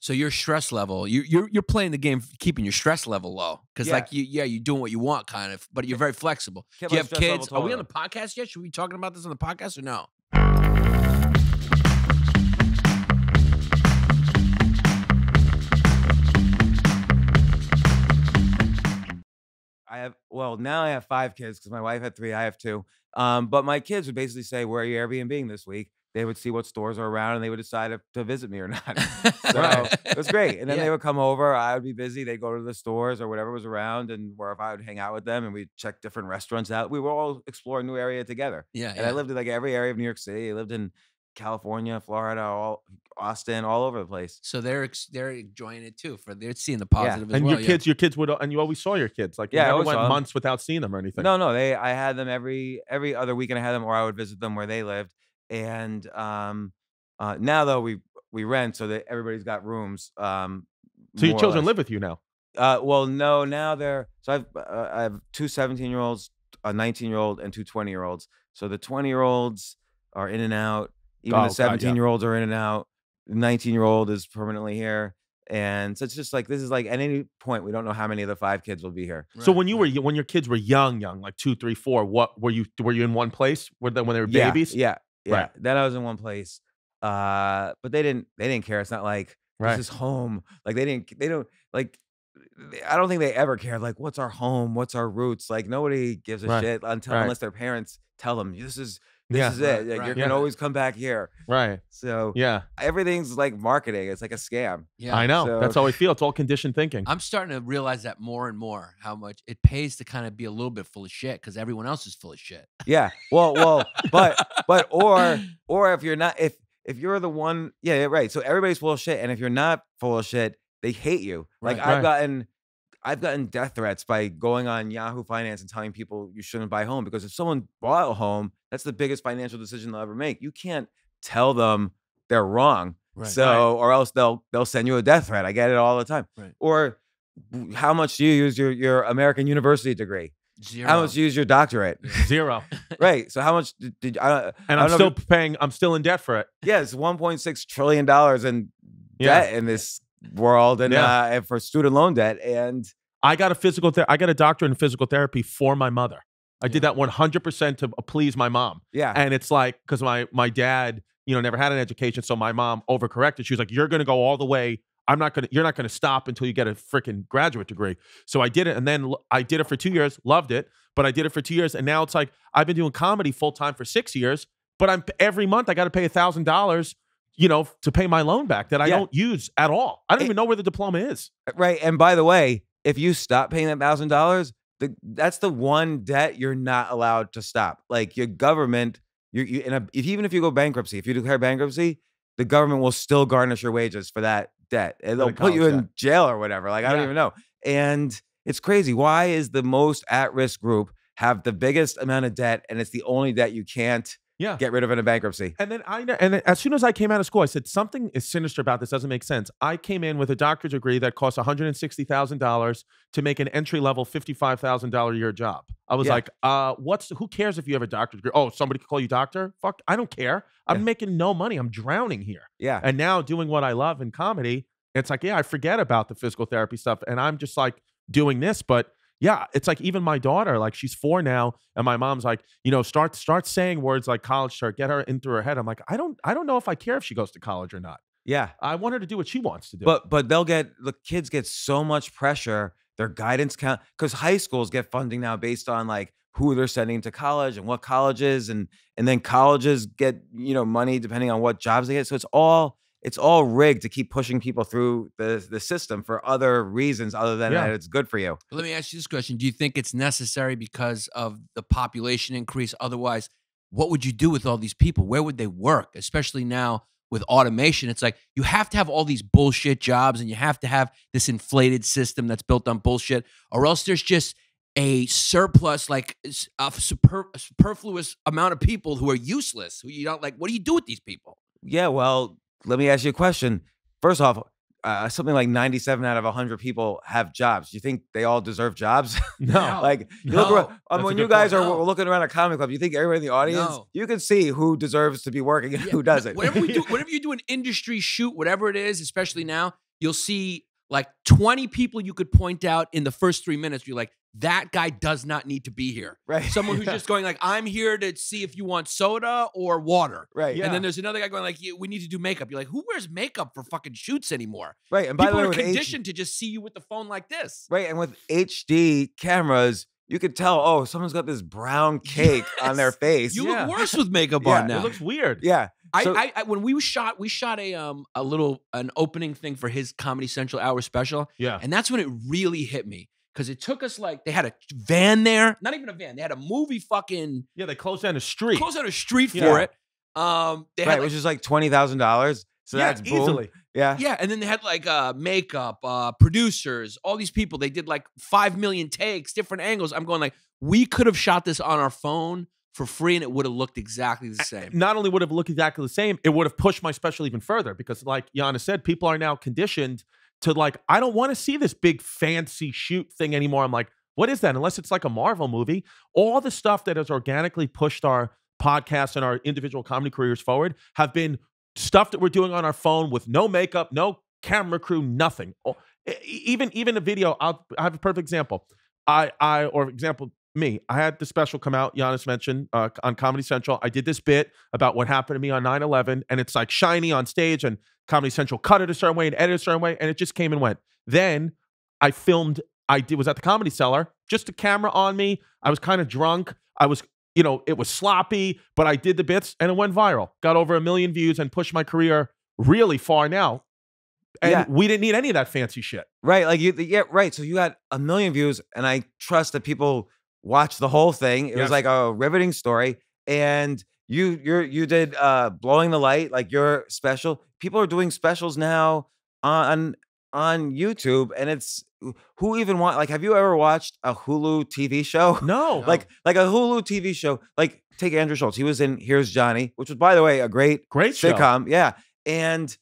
So your stress level, you, you're you're playing the game, keeping your stress level low. Because Yeah. like you, yeah, you're doing what you want, kind of, but you're very flexible. Kept Do you have kids? Are we on the podcast yet? Should we be talking about this on the podcast or no? I have well now I have five kids because my wife had three. I have two. Um, but my kids would basically say, "Where are you Airbnb this week?" They would see what stores are around and they would decide if to visit me or not. So Right. it was great. And then Yeah. they would come over. I would be busy. They'd go to the stores or whatever was around, and where if I would hang out with them and we'd check different restaurants out. We would all explore a new area together. Yeah, And yeah. I lived in like every area of New York City. I lived in California, Florida, all Austin, all over the place. So they're they're enjoying it too. For they're seeing the Yeah. positive as and well. your yeah. kids, your kids would, and you always saw your kids. Like Yeah, I never always went saw 'em. months without seeing them or anything. No, no, they I had them every every other weekend. I had them, or I would visit them where they lived. And um, uh, now though we we rent, so that everybody's got rooms. Um, So your children live with you now. Uh, well, no, now they're so I've uh, I have two 17 year olds, a 19 year old, and two 20 year olds. So the 20 year olds are in and out. Even Oh, the God, yeah. 17 year olds are in and out. The 19 year old is permanently here. And so it's just like this is like at any point we don't know how many of the five kids will be here. So when you were when your kids were young, young, like two, three, four, what were you? Were you in one place? Were they when they were yeah, babies? Yeah, yeah. Right. Then I was in one place, uh, but they didn't. They didn't care. It's not like Right. this is home. Like they didn't. They don't like. I don't think they ever cared. Like, what's our home? What's our roots? Like nobody gives a Right, shit until right. unless their parents tell them this is this Yeah. is it. Right, Like, right, you're yeah. gonna always come back here. Right. So Yeah. everything's like marketing. It's like a scam. yeah. I know. So- That's how I feel. It's all conditioned thinking. I'm starting to realize that more and more how much it pays to kind of be a little bit full of shit because everyone else is full of shit. Yeah. Well, well, but but or or if you're not if if you're the one, yeah, yeah, right. So everybody's full of shit, and if you're not full of shit, they hate you. Like Right. I've Right. gotten, I've gotten death threats by going on Yahoo Finance and telling people you shouldn't buy a home because if someone bought a home, that's the biggest financial decision they'll ever make. You can't tell them they're wrong. Right. So or else they'll they'll send you a death threat. I get it all the time. Right. Or how much do you use your your American university degree? Zero. How much do you use your doctorate? Zero. right. So how much did, did I? And I I'm know still if paying. I'm still in debt for it. yeah, it's 1.6 trillion dollars in Yeah. debt in this world, and Yeah. uh, and for student loan debt, and I got a physical. Ther- I got a doctorate in physical therapy for my mother. I did that 100% to please my mom. yeah, And it's like because my my dad, you know, never had an education, so my mom overcorrected. She was like, "You're going to go all the way. I'm not going to. You're not going to stop until you get a freaking graduate degree." So I did it, and then I did it for two years, loved it, but I did it for two years, and now it's like I've been doing comedy full time for six years, but I'm every month I got to pay a thousand dollars, you know, to pay my loan back that I Yeah. don't use at all. I don't It- even know where the diploma is. right. And by the way, if you stop paying that thousand dollars, the that's the one debt you're not allowed to stop. Like your government, you're, you in a, if even if you go bankruptcy, if you declare bankruptcy, the government will still garnish your wages for that debt, and they'll put you in jail or whatever. Like I don't even know, and it's crazy. Why is the most at risk group have the biggest amount of debt, and it's the only debt you can't Yeah. get rid of it in a bankruptcy? And then I know, and then as soon as I came out of school, I said something is sinister about this. Doesn't make sense. I came in with a doctor's degree that cost one hundred and sixty thousand dollars to make an entry level fifty five thousand dollar a year job. I was Yeah. like, uh, what's who cares if you have a doctor's degree? Oh, somebody could call you doctor? Fuck, I don't care. I'm Yeah. making no money. I'm drowning here. Yeah. And now doing what I love in comedy, it's like, yeah, I forget about the physical therapy stuff, and I'm just like doing this, but. Yeah, it's like even my daughter, like she's four now, and my mom's like, you know, start start saying words like college to her, get her into her head. I'm like, I don't, I don't know if I care if she goes to college or not. Yeah. I want her to do what she wants to do. But but they'll get the kids get so much pressure. Their guidance count because high schools get funding now based on like who they're sending to college and what colleges and and then colleges get you know money depending on what jobs they get. So it's all it's all rigged to keep pushing people through the the system for other reasons other than Yeah. that it's good for you. But let me ask you this question: Do you think it's necessary because of the population increase? Otherwise, what would you do with all these people? Where would they work? Especially now with automation, it's like you have to have all these bullshit jobs, and you have to have this inflated system that's built on bullshit, or else there's just a surplus, like s- a super, a superfluous amount of people who are useless. Who you don't like. What do you do with these people? Yeah, well, let me ask you a question. First off, uh, something like 97 out of 100 people have jobs. Do you think they all deserve jobs? no, like you look around, um, when you guys point. are No. looking around a comedy club, you think everybody in the audience, No. you can see who deserves to be working and Yeah, who doesn't. Whatever we do, whatever you do an industry shoot, whatever it is, especially now, you'll see like 20 people you could point out in the first three minutes. You're like, that guy does not need to be here. Right. Someone who's Yeah. just going like, I'm here to see if you want soda or water. right. Yeah. And then there's another guy going like, "Yeah, we need to do makeup. You're like, who wears makeup for fucking shoots anymore? Right. And by People the way, are with H- conditioned to just see you with the phone like this. right, and with HD cameras, you could tell, oh, someone's got this brown cake on their face. You Yeah. look worse with makeup on now. It looks weird. yeah. I, so- I, I when we shot, we shot a um a little an opening thing for his Comedy Central hour special, Yeah. and that's when it really hit me because it took us like they had a van there, not even a van, they had a movie fucking Yeah, they closed down the street. close out a street for Yeah. it. Um, they Right, had like, which is like twenty thousand dollars. So yeah, that's boom. easily. Yeah. yeah, and then they had like uh makeup, uh producers, all these people. They did like five million takes, different angles. I'm going like, we could have shot this on our phone for free, and it would have looked exactly the same. Not only would have looked exactly the same, it would have pushed my special even further because, like Yana said, people are now conditioned to like, I don't want to see this big fancy shoot thing anymore. I'm like, what is that? Unless it's like a Marvel movie. All the stuff that has organically pushed our podcast and our individual comedy careers forward have been stuff that we're doing on our phone with no makeup, no camera crew, nothing. Even even a video. I'll I have a perfect example. I I or example me. I had the special come out. Yannis mentioned uh, on Comedy Central. I did this bit about what happened to me on 9/11, and it's like shiny on stage, and Comedy Central cut it a certain way and edited a certain way, and it just came and went. Then I filmed. I did was at the Comedy Cellar, just a camera on me. I was kind of drunk. I was. You know, it was sloppy, but I did the bits and it went viral. Got over a million views and pushed my career really far now. And Yeah. we didn't need any of that fancy shit. Right. Like you yeah, right. So you got a million views, and I trust that people watched the whole thing. It Yes. was like a riveting story. And you you're you did uh blowing the light, like your special. People are doing specials now on on YouTube, and it's who even want like have you ever watched a Hulu TV show? No. Like like a Hulu TV show. Like take Andrew Schulz. He was in Here's Johnny, which was by the way a great great show. sitcom. Yeah. And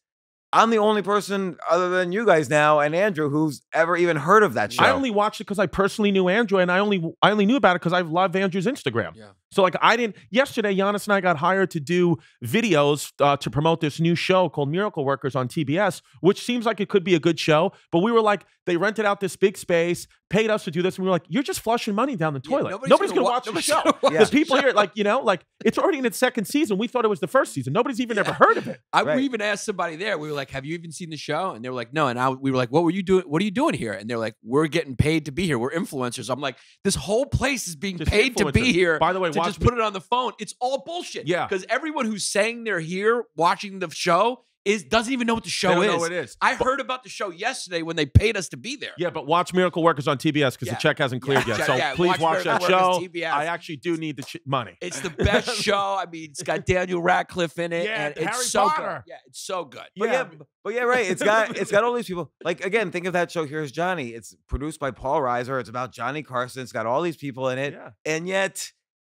I'm the only person other than you guys now and Andrew who's ever even heard of that show. I only watched it because I personally knew Andrew, and I only I only knew about it because I love Andrew's Instagram. Yeah. So like I didn't. Yesterday, Yannis and I got hired to do videos uh, to promote this new show called Miracle Workers on TBS, which seems like it could be a good show. But we were like, they rented out this big space, paid us to do this, and we were like, you're just flushing money down the Yeah, toilet. nobody's, gonna, wa- watch the show. gonna watch Yeah. The people here, like you know, like it's already in its second season. We thought it was the first season. Nobody's even ever heard of it. I Right. we even asked somebody there. We were like, "Have you even seen the show?" And they were like, "No." And I, we were like, "What were you doing? What are you doing here?" And they're like, "We're getting paid to be here. We're influencers." I'm like, "This whole place is being Just paid to be here." By the way, just me- put it on the phone. It's all bullshit. Yeah. because everyone who's saying they're here watching the show is doesn't even know what the show is. it is. I heard about the show yesterday when they paid us to be there. Yeah, but watch Miracle Workers on TBS because Yeah. the check hasn't cleared Yeah, yet. So yeah, please watch watch, that show. TBS. I actually do need the ch- money. It's the best show. I mean, it's got Daniel Radcliffe in it, Yeah, and it's Harry so Potter. good. Yeah, it's so good. But yeah, Yeah. but yeah, right. It's got it's got all these people. Like again, think of that show. Here's Johnny. It's produced by Paul Reiser. It's about Johnny Carson. It's got all these people in it, Yeah. and yet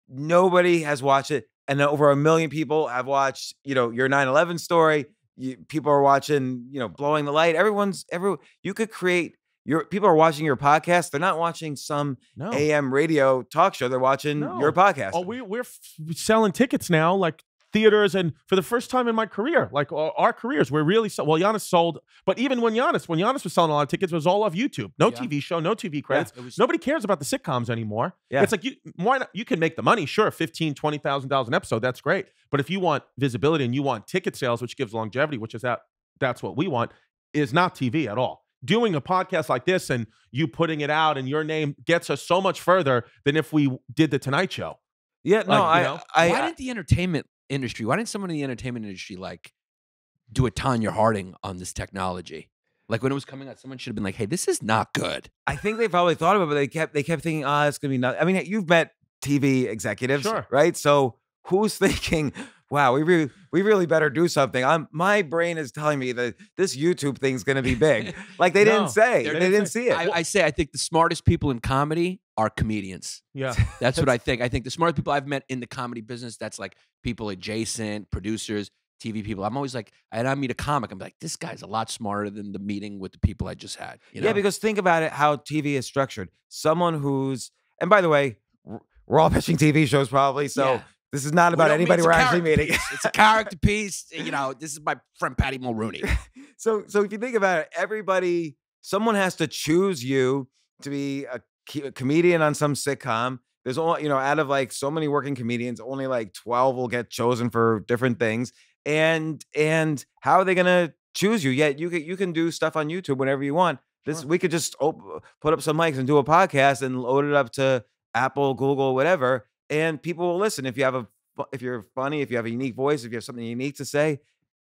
nobody has watched it. And over a million people have watched. You know your 9/11 story. You, people are watching. You know, blowing the light. Everyone's every. You could create. Your people are watching your podcast. They're not watching some No. AM radio talk show. They're watching No. your podcast. Oh, we, we're f- selling tickets now, like theaters, and for the first time in my career, like our, our careers, we're really so, well. Yannis sold, but even when Yannis, when Yannis was selling a lot of tickets, it was all off YouTube, no Yeah. TV show, no TV credits. It was Nobody cares about the sitcoms anymore. Yeah. It's like you why not you can make the money, sure, fifteen, twenty thousand dollars an episode, that's great. But if you want visibility and you want ticket sales, which gives longevity, which is that that's what we want, is not TV at all. Doing a podcast like this and you putting it out and your name gets us so much further than if we did the Tonight Show. yeah, no, like, you I, know, I, why I, didn't the entertainment industry? Why didn't someone in the entertainment industry like do a Tonya Harding on this technology? Like when it was coming out, someone should have been like, "Hey, this is not good." I think they probably thought of it, but they kept they kept thinking, ah, it's gonna be not. I mean, you've met TV executives, Sure. right? So who's thinking, wow, we really we really better do something? I'm my brain is telling me that this YouTube thing's gonna be big. Like they No, didn't say, they didn't see it. I, I say I think the smartest people in comedy are comedians. Yeah. That's what I think. I think the smartest people I've met in the comedy business, that's like people adjacent, producers, TV people. I'm always like, and I meet a comic, I'm like, this guy's a lot smarter than the meeting with the people I just had. You know? Yeah, because think about it, how TV is structured. Someone who's, and by the way, we're all pitching TV shows probably, so Yeah. This is not about mean- anybody we're actually meeting. piece. It's a character piece. You know, this is my friend Patty Mulrooney. so so if you think about it, everybody, someone has to choose you to be a, a comedian on some sitcom. There's only, you know, out of like so many working comedians, only like 12 will get chosen for different things. And and how are they gonna choose you? Yet you can you can do stuff on YouTube whenever you want. This Sure. we could just op- put up some mics and do a podcast and load it up to Apple, Google, whatever, and people will listen. If you have a if you're funny, if you have a unique voice, if you have something unique to say,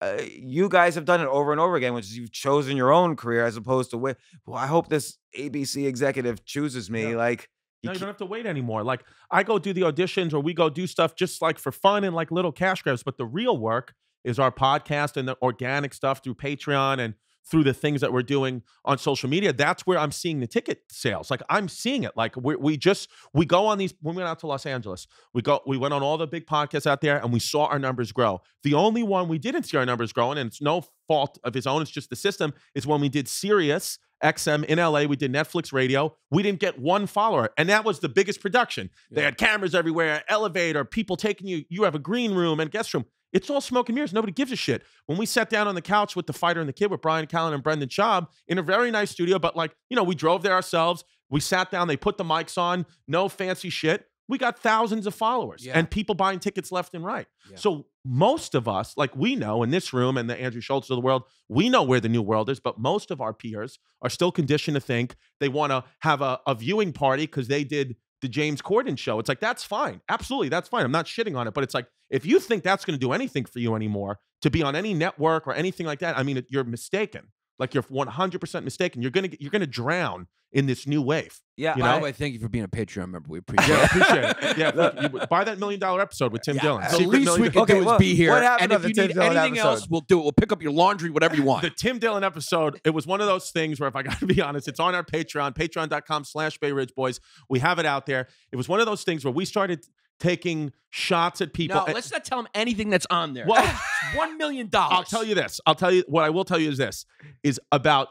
uh, you guys have done it over and over again, which is you've chosen your own career as opposed to wait. Well, I hope this ABC executive chooses me. Yeah. Like, you No, you don't have to wait anymore. Like I go do the auditions or we go do stuff just like for fun and like little cash grabs. But the real work is our podcast and the organic stuff through Patreon and through the things that we're doing on social media. That's where I'm seeing the ticket sales. Like I'm seeing it. Like we we just we go on these when we went out to Los Angeles. We go we went on all the big podcasts out there and we saw our numbers grow. The only one we didn't see our numbers growing, and it's no fault of his own. It's just the system. Is when we did Sirius XM in LA. We did Netflix radio. We didn't get one follower. And that was the biggest production. They had cameras everywhere, elevator, people taking you. You have a green room and guest room. It's all smoke and mirrors. Nobody gives a shit. When we sat down on the couch with the fighter and the kid with Bryan Callen and Brendan Schaub in a very nice studio, but like, you know, we drove there ourselves. We sat down, they put the mics on, no fancy shit. We got thousands of followers Yeah. and people buying tickets left and right. Yeah. So most of us, like we know in this room and the Andrew Schulz of the world, we know where the new world is, but most of our peers are still conditioned to think they want to have a, a viewing party because they did the James Corden show. It's like, that's fine. Absolutely, that's fine. I'm not shitting on it, but it's like, if you think that's going to do anything for you anymore, to be on any network or anything like that, I mean, you're mistaken. Like you're 100% mistaken. You're gonna you're gonna drown in this new wave. yeah, you By know? the way, thank you for being a Patreon member. We appreciate Yeah, I it. appreciate it. Yeah, look, you- buy that million dollar episode with Tim Yeah, Dillon. The Secret least we can Okay, do is what- be here. what happened and if you Tim need Dillon anything else, we'll do it. We'll pick up your laundry, whatever you want. the Tim Dillon episode, it was one of those things where if I got to be honest, it's on our Patreon, patreon.com slash Bay Ridge Boys. We have it out there. It was one of those things where we started taking shots at people. no, And- let's not tell them anything that's on there. Well- It's one million dollars. I'll tell you this. I'll tell you what I will tell you is this is about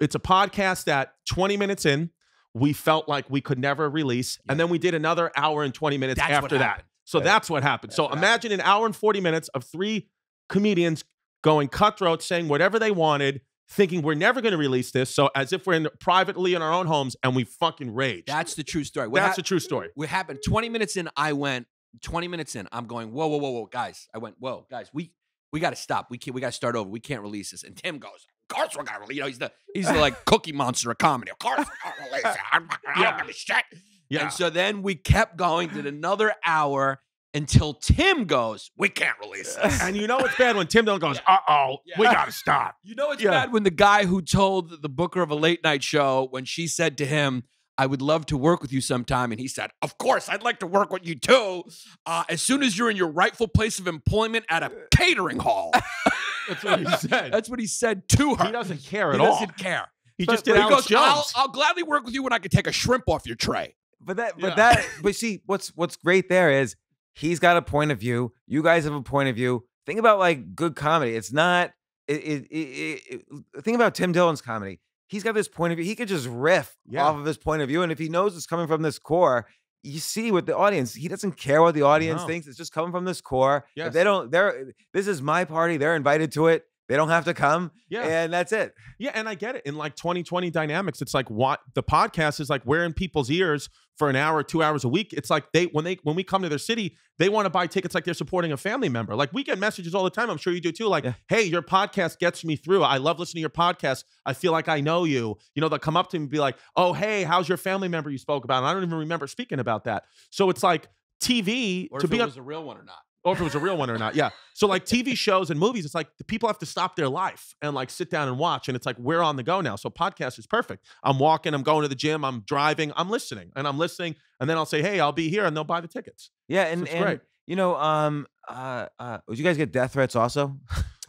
it's a podcast that 20 minutes in, we felt like we could never release. And then we did another hour and 20 minutes That's after that. So Yeah. that's what happened. That's so what imagine an hour and 40 minutes of three comedians going cutthroat, saying whatever they wanted, thinking we're never going to release this. So as if we're in privately in our own homes and we fucking rage. That's the true story. What That's a true story. what happened 20 minutes in i went 20 minutes in i'm going whoa whoa whoa whoa guys i went whoa guys we we got to stop we can't we got to start over we can't release this and tim goes of course we're gonna release you know he's the he's the like cookie monster of comedy of course we're gonna release it I'm, I Yeah. don't give a shit Yeah. and so then we kept going did another hour until tim goes we can't release this and you know it's bad when Tim Dillon goes, uh oh, we got to stop. You know it's Yeah. bad when the guy who told the booker of a late night show when she said to him, "I would love to work with you sometime," and he said, "Of course, I'd like to work with you too. Uh, as soon as you're in your rightful place of employment at a catering hall." That's what he said. That's what he said to her. he doesn't care He at all. doesn't care. He But- just did he Alex goes, I'll, I'll gladly work with you when I can take a shrimp off your tray. but that but Yeah. that but see what's what's great there is he's got a point of view you guys have a point of view think about like good comedy it's not it, it, it, it, it- think about tim dillon's comedy he's got this point of view he could just riff Yeah. off of his point of view and if he knows it's coming from this core you see with the audience he doesn't care what the audience No. thinks it's just coming from this core Yes. if they don't they're this is my party they're invited to it they don't have to come Yeah. and that's it Yeah, and I get it. In like 2020 dynamics, it's like what the podcast is like we're in people's ears for an hour, two hours a week. It's like they when they when we come to their city, they want to buy tickets like they're supporting a family member. Like we get messages all the time. I'm sure you do too. Like, Yeah. hey, your podcast gets me through. I love listening to your podcast. I feel like I know you. You know, they'll come up to me and be like, oh, hey, how's your family member you spoke about? And I don't even remember speaking about that. So it's like TV Or to if be it on was a real one or not. Or if it was a real one or not. Yeah. So like TV shows and movies, it's like the people have to stop their life and like sit down and watch. And it's like we're on the go now. So podcast is perfect. I'm walking, I'm going to the gym, I'm driving, I'm listening, and I'm listening, and then I'll say, hey, I'll be here, and they'll buy the tickets. yeah and, it's and great. you know um uh uh would you guys get death threats also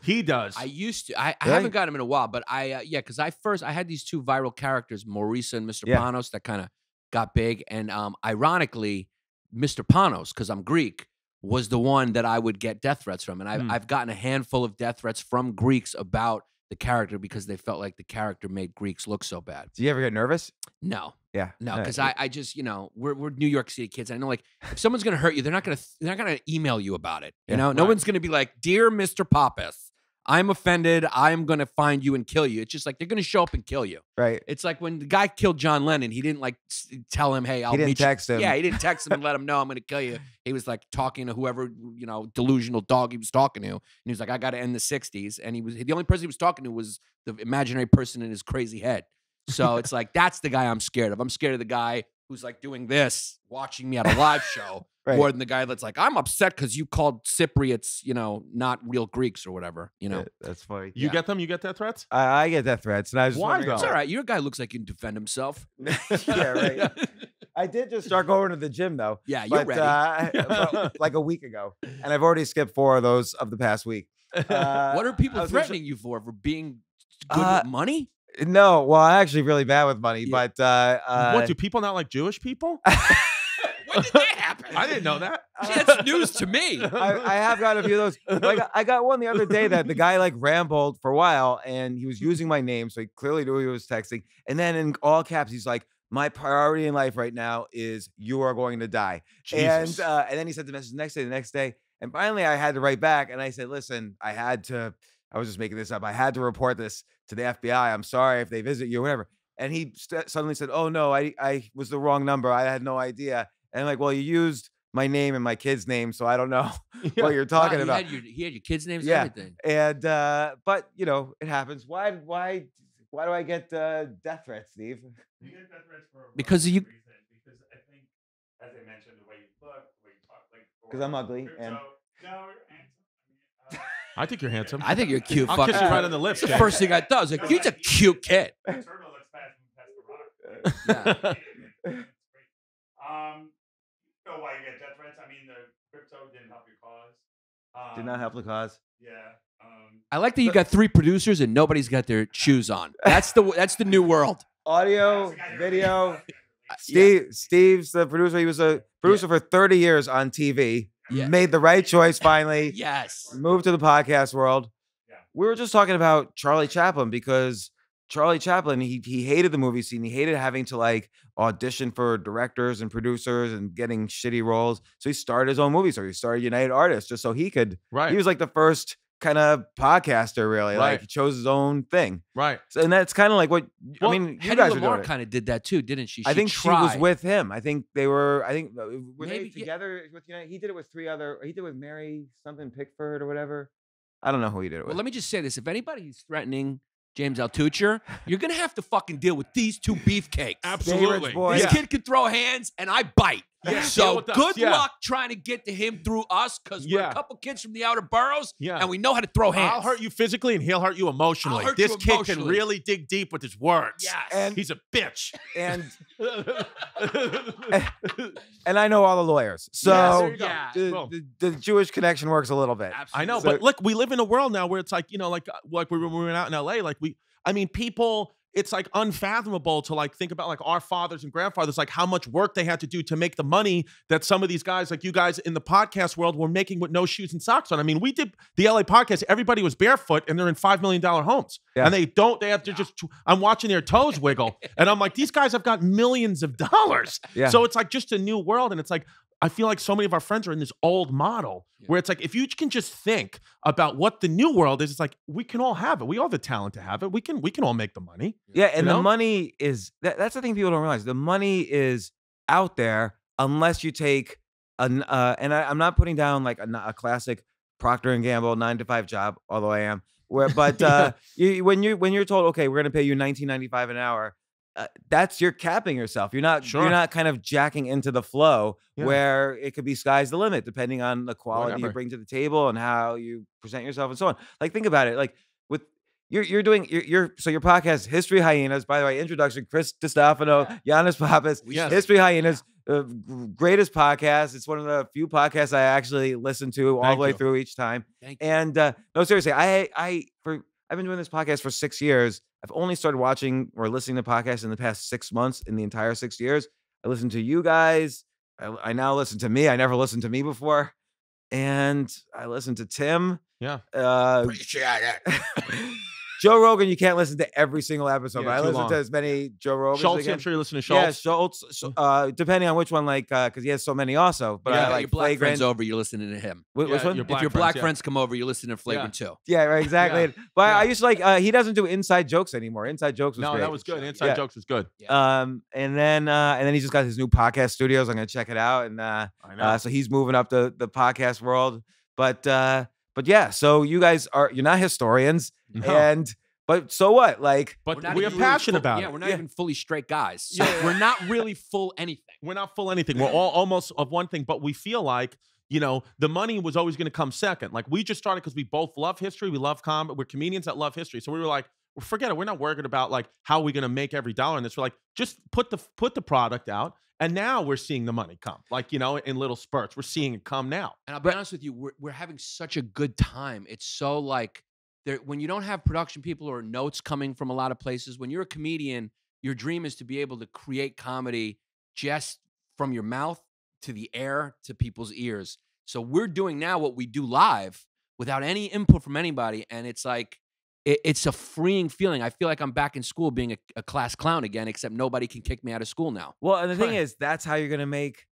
He does. I used to. I, I haven't got him in a while, but I uh, yeah, because I first I had these two viral characters, Maurice and Mr. Yeah. Panos, that kind of got big, and um, ironically, Mr. Panos, because I'm Greek, was the one that I would get death threats from, and I've Hmm. I've gotten a handful of death threats from Greeks about the character because they felt like the character made Greeks look so bad. Do you ever get nervous? No, Yeah. no, because I, I just, you know, we're we're New York City kids. I know, like, if someone's gonna hurt you, they're not gonna they're not gonna email you about it. You Yeah, know, no right. one's gonna be like, "Dear Mr. Pappas, I'm offended. I'm gonna find you and kill you." It's just like they're gonna show up and kill you. right. It's like when the guy killed John Lennon, he didn't like tell him, "Hey, I'll he didn't meet you." text him. Yeah, he didn't text him and let him know I'm going to kill you. He was like talking to whoever you know delusional dog he was talking to, and he was like, "I got to end the '60s." And he was the only person he was talking to was the imaginary person in his crazy head. So it's like that's the guy I'm scared of. I'm scared of the guy who's like doing this, watching me at a live show, Right. more than the guy that's like, "I'm upset because you called Cypriots, you know, not real Greeks or whatever." You know, Yeah, that's funny. You Yeah. get them? You get death threats? I, I get death threats, and I was Why, wondering- though? it's all right. Your guy looks like he can defend himself. yeah, right. I did just start going to the gym though. yeah, you're but, ready. Uh, like a week ago, and I've already skipped four of those of the past week. Uh, what are people was gonna threatening you for? For being good Uh, with money? No, well, I'm actually really bad with money, Yeah. but uh, uh, what do people not like Jewish people? When did that happen? I didn't know that. Gee, that's news to me. I, I have got a few of those. Like I got one the other day that the guy like rambled for a while, and he was using my name, so he clearly knew he was texting. And then in all caps, he's like, "My priority in life right now is you are going to die." Jesus. And uh, and then he sent the message the next day, the next day, and finally I had to write back, and I said, "Listen, I had to. I was just making this up. I had to report this to the FBI. I'm sorry if they visit you or whatever." And he st- suddenly said, "Oh no, I I was the wrong number. I had no idea." And I'm like, "Well, you used my name and my kid's name, so I don't know Yeah. what you're Wow, talking he about." Had your, he had your kids' names Yeah. and everything. And uh, but you know, it happens. Why why why do I get uh, death threats, Steve? You get death threats for a Because variety you- of reasons, because I think, as I mentioned, the way you look, the way you talk, like because I'm ugly crypto- and- no, you're handsome. I mean, uh, I think you're handsome. I think you're a cute. I'll fucking kiss you kid. right on the lips. It's the Jake. first thing I thought. I was like, he's a cute kid. the turtle looks fast and past the rock. right? It's great. Um, you know why you get death threats? I mean, the crypto didn't help your cause. Um, Did not help the cause. Yeah. Um, I like that you got three producers and nobody's got their shoes on. That's the that's the new world. Audio, that's the guy you're video. related to. Steve, Steve's the producer. He was a producer for 30 years on TV. Yeah. Made the right choice finally. Yes. Moved to the podcast world. Yeah. We were just talking about Charlie Chaplin because Charlie Chaplin, he he hated the movie scene. He hated having to like audition for directors and producers and getting shitty roles. So he started his own movie. So he started United Artists just so he could. right. He was like the first kind of podcaster, really. Like he chose his own thing. right. So, and that's kind of like what Well, I mean. You Hedy guys Lamar it. kind of did that too, didn't she? I She think she was with him. I think they were. I think uh, were Maybe, they yeah. together with United? He did it with three other. He did it with Mary something Pickford or whatever. I don't know who he did it Well, with. let me just say this: if anybody's threatening James Altucher, you're gonna have to fucking deal with these two beefcakes. Absolutely. This Yeah. kid can throw hands, and I bite. Yeah, So good yeah. luck trying to get to him through us, because we're a couple kids from the outer boroughs, Yeah. and we know how to throw hands. I'll hurt you physically and he'll hurt you emotionally. hurt this you kid can really dig deep with his words. Yes. And- He's a bitch. and and I know all the lawyers, so Yes, there you go. Yeah. the, Boom. the, the Jewish connection works a little bit. I know, So- but look, we live in a world now where it's like, you know, like uh, like we were, we were out in LA, like we I mean, people it's like unfathomable to like think about like our fathers and grandfathers, like how much work they had to do to make the money that some of these guys, like you guys in the podcast world, were making with no shoes and socks on. I mean, we did the LA podcast, everybody was barefoot and they're in five million dollar homes. Yeah. And they don't, they have to just I'm watching their toes wiggle. and I'm like, these guys have got millions of dollars. Yeah. So it's like just a new world. And it's like, I feel like so many of our friends are in this old model Yeah. where it's like, if you can just think about what the new world is, it's like we can all have it. We all have the talent to have it. We can we can all make the money. Yeah, and know? the money is that, that's the thing people don't realize. The money is out there unless you take an uh, and I, I'm not putting down like a classic Procter and Gamble nine to five job, although I am. Where, but uh, you, when you when you're told, okay, we're gonna pay you 19.95 an hour, uh, that's you're capping yourself. You're not Sure. you're not kind of jacking into the flow Yeah. where it could be sky's the limit depending on the quality you bring to the table and how you present yourself and so on. Like think about it, like with you're you're doing you're, you're so your podcast history hyenas by the way introduction chris Distefano, Yannis Pappas Yes. history hyenas uh, g- greatest podcast it's one of the few podcasts i actually listen to all Thank the way you. through each time Thank you. and uh, no seriously i i for i've been doing this podcast for six years i've only started watching or listening to podcasts in the past six months in the entire six years. I listen to you guys. I, I now listen to me. I never listened to me before. And i listen to tim. Yeah. uh, Appreciate it. Joe Rogan, you can't listen to every single episode, Yeah, but I listen long. to as many Joe Rogans. Schulz, again. I'm sure you listen to Yeah, Schulz. Schulz. so- Uh, depending on which one, like, uh, because he has so many also. But yeah, I like your black friends over, you're listening to him. Wh- Yeah, which one? your if your friends, black yeah. friends come over, you're listening to Flagrant too. Yeah, right, exactly. But I used to like. Uh, he doesn't do inside jokes anymore. Inside jokes was no, great. that was good. Inside Yeah. jokes was good. Um, and then uh, and then he just got his new podcast studios. I'm gonna check it out, and uh, I know. uh, so he's moving up the the podcast world. But uh, but yeah, so you guys are you're not historians, No. and but so what? Like, but We're not we are passionate full- about Yeah, it. we're not Yeah. even fully straight guys. So Yeah. we're not really full anything. We're not full anything. We're all almost of one thing, but we feel like you know the money was always going to come second. Like we just started because we both love history. We love comedy. We're comedians that love history. So we were like, well, forget it. We're not worried about like how we're going to make every dollar in this. We're like, just put the put the product out, and now we're seeing the money come. Like you know, in little spurts, we're seeing it come now. And I'll be honest with you, we're we're having such a good time. It's so like there when you don't have production people or notes coming from a lot of places. When you're a comedian, your dream is to be able to create comedy just from your mouth to the air to people's ears. So we're doing now what we do live without any input from anybody, and it's like it, it's a freeing feeling. I feel like I'm back in school being a, a class clown again, except nobody can kick me out of school now. well, and the thing is, that's how you're gonna make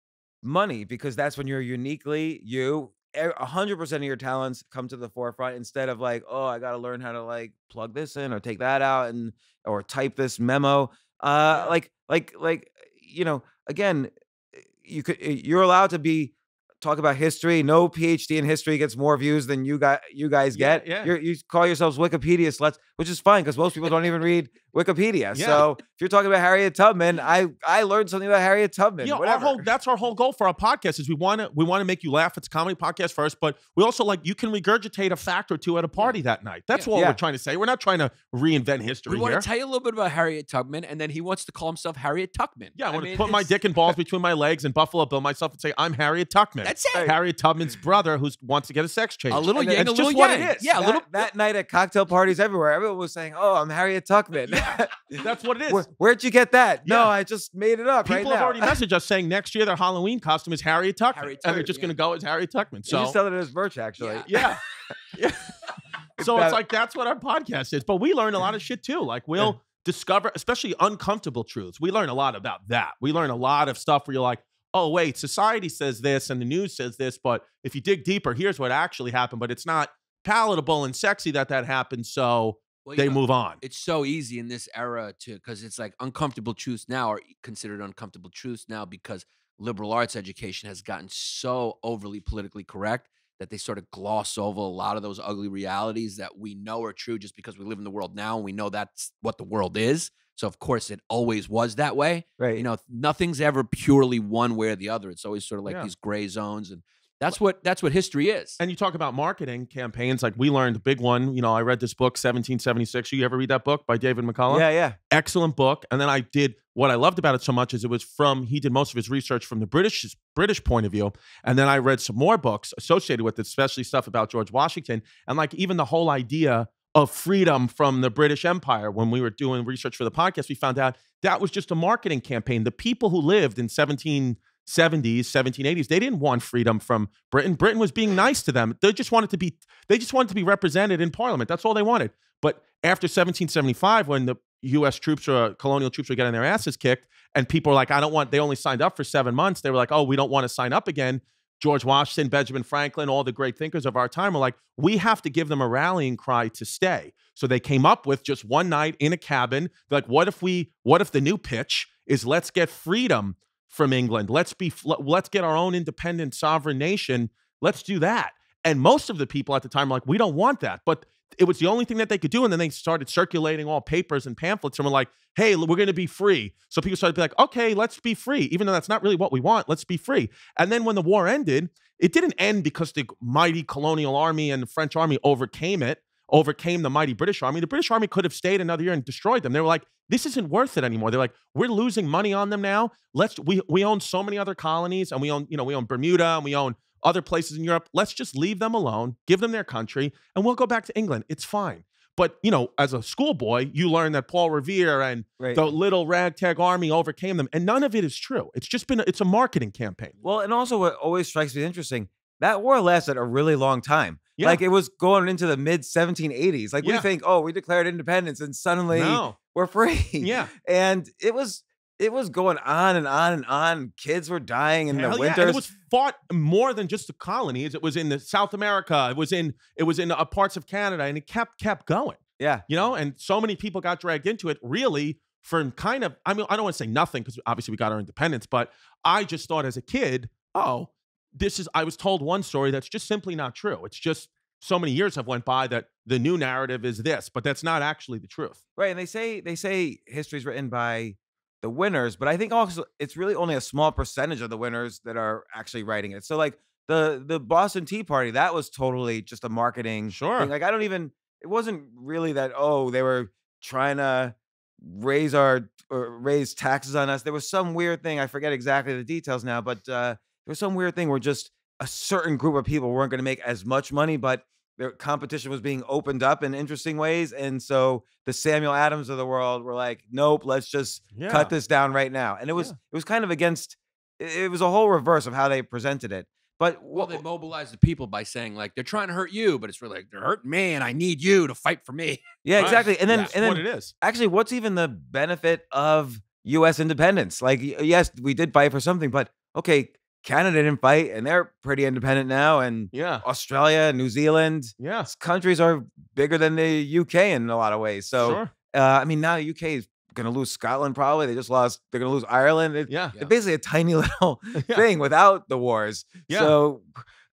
money because that's when you're uniquely you. e- A hundred percent of your talents come to the forefront instead of like, oh, I gotta learn how to like plug this in or take that out and or type this memo. Uh, like, like, like, you know, again, you could you're allowed to be talk about history. No PhD in history gets more views than you got you guys Yeah, get. yeah. You're, you call yourselves Wikipedia sluts, which is fine because most people don't even read Wikipedia. Yeah. So if you're talking about Harriet Tubman, I I learned something about Harriet Tubman. Yeah, our whole that's our whole goal for our podcast is we want to we want to make you laugh. It's a comedy podcast first, but we also like you can regurgitate a fact or two at a party that night. That's Yeah. all Yeah. we're trying to say. We're not trying to reinvent history We want here. to tell you a little bit about Harriet Tubman, and then he wants to call himself Harriet Tuckman. yeah, I want to put my dick and balls between my legs and Buffalo Bill myself and say I'm Harriet Tuckman. That's it. Harriet Tubman's brother who wants to get a sex change. A little yang, a little just what yang. it is. Yeah, a that, little. that night at cocktail parties everywhere, everyone was saying, "Oh, I'm Harriet Tubman." That's what it is. Where, where'd you get that? No, I just made it up. People right have now. already messaged us saying next year their Halloween costume is Harriet Tuckman, Harriet and they're just yeah. going to go as Harriet Tuckman. You So just sell it as merch, actually. Yeah. Yeah. yeah. so that- it's like that's what our podcast is. But we learn a lot of shit too. Like we'll discover, especially uncomfortable truths. We learn a lot about that. We learn a lot of stuff where you're like, oh, wait, society says this and the news says this, but if you dig deeper, here's what actually happened. But it's not palatable and sexy that that happened. So Well, they know, move on. It's so easy in this era to because it's like uncomfortable truths now are considered uncomfortable truths now because liberal arts education has gotten so overly politically correct that they sort of gloss over a lot of those ugly realities that we know are true just because we live in the world now and we know that's what the world is. So of course it always was that way. Right. You know, nothing's ever purely one way or the other. It's always sort of like Yeah. these gray zones and that's what that's what history is. And you talk about marketing campaigns, like we learned a big one. You know, I read this book, 1776. You ever read that book by David McCullough? yeah, yeah. excellent book. And then I did what I loved about it so much is it was from he did most of his research from the British British point of view, and then I read some more books associated with it, especially stuff about George Washington and like even the whole idea of freedom from the British Empire. When we were doing research for the podcast, we found out that was just a marketing campaign. The people who lived in 1770s, 1780s, they didn't want freedom from Britain. Britain was being nice to them. They just wanted to be they just wanted to be represented in Parliament. That's all they wanted. But after 1775, when the U.S. troops or uh, colonial troops were getting their asses kicked, and people were like, "I don't want." They only signed up for seven months. They were like, "Oh, we don't want to sign up again." George Washington, Benjamin Franklin, all the great thinkers of our time were like, "We have to give them a rallying cry to stay." So they came up with just one night in a cabin. They're like, "What if we? What if the new pitch is let's get freedom from England? Let's be. Let's get our own independent, sovereign nation. Let's do that." And most of the people at the time were like, "We don't want that," but it was the only thing that they could do. And then they started circulating all papers and pamphlets and were like, hey, we're going to be free. So people started to be like, okay, let's be free. Even though that's not really what we want, let's be free. And then when the war ended, it didn't end because the mighty colonial army and the French army overcame it, overcame the mighty British army. The British army could have stayed another year and destroyed them. They were like, this isn't worth it anymore. They're like, we're losing money on them now. Let's we we own so many other colonies and we own, you know, we own Bermuda and we own other places in Europe. Let's just leave them alone, give them their country, and we'll go back to England. It's fine. But you know, as a schoolboy, you learn that Paul Revere and Right. the little ragtag army overcame them, and none of it is true. It's just been a, it's a marketing campaign. Well, and also what always strikes me interesting, that war lasted a really long time. Yeah. Like it was going into the mid 1780s. Like we think, oh, we declared independence and suddenly no. we're free. Yeah. And it was it was going on and on and on. Kids were dying in Hell the yeah, winters. it was fought more than just the colonies. It was in the South America. It was in it was in uh, parts of Canada, and it kept kept going. yeah. You know, and so many people got dragged into it. Really, from kind of, I mean, I don't want to say nothing because obviously we got our independence, but I just thought as a kid, oh, this is. I was told one story that's just simply not true. It's just so many years have went by that the new narrative is this, but that's not actually the truth. Right. And they say they say history's written by the winners, but I think also it's really only a small percentage of the winners that are actually writing it. So like the the Boston Tea Party, that was totally just a marketing Sure. thing. Like I don't even it wasn't really that, oh, they were trying to raise our or raise taxes on us. There was some weird thing. I forget exactly the details now, but uh there was some weird thing where just a certain group of people weren't going to make as much money, but their competition was being opened up in interesting ways. And so the Samuel Adams of the world were like, nope, let's just Yeah. cut this down right now. And it was Yeah. it was kind of against it was a whole reverse of how they presented it. But Well, what they mobilized the people by saying like they're trying to hurt you, but it's really like they're hurting me, and I need you to fight for me. yeah, Right. exactly. And then That's and then it is. actually, what's even the benefit of U.S. independence? Like, yes, we did fight for something, but okay, Canada didn't fight, and they're pretty independent now, and Yeah. Australia, New Zealand, Yeah. countries are bigger than the UK in a lot of ways. So, sure. uh, I mean, now the UK is going to lose Scotland. Probably they just lost. They're going to lose Ireland. It- Yeah. It's basically a tiny little Yeah. thing without the wars. Yeah. So.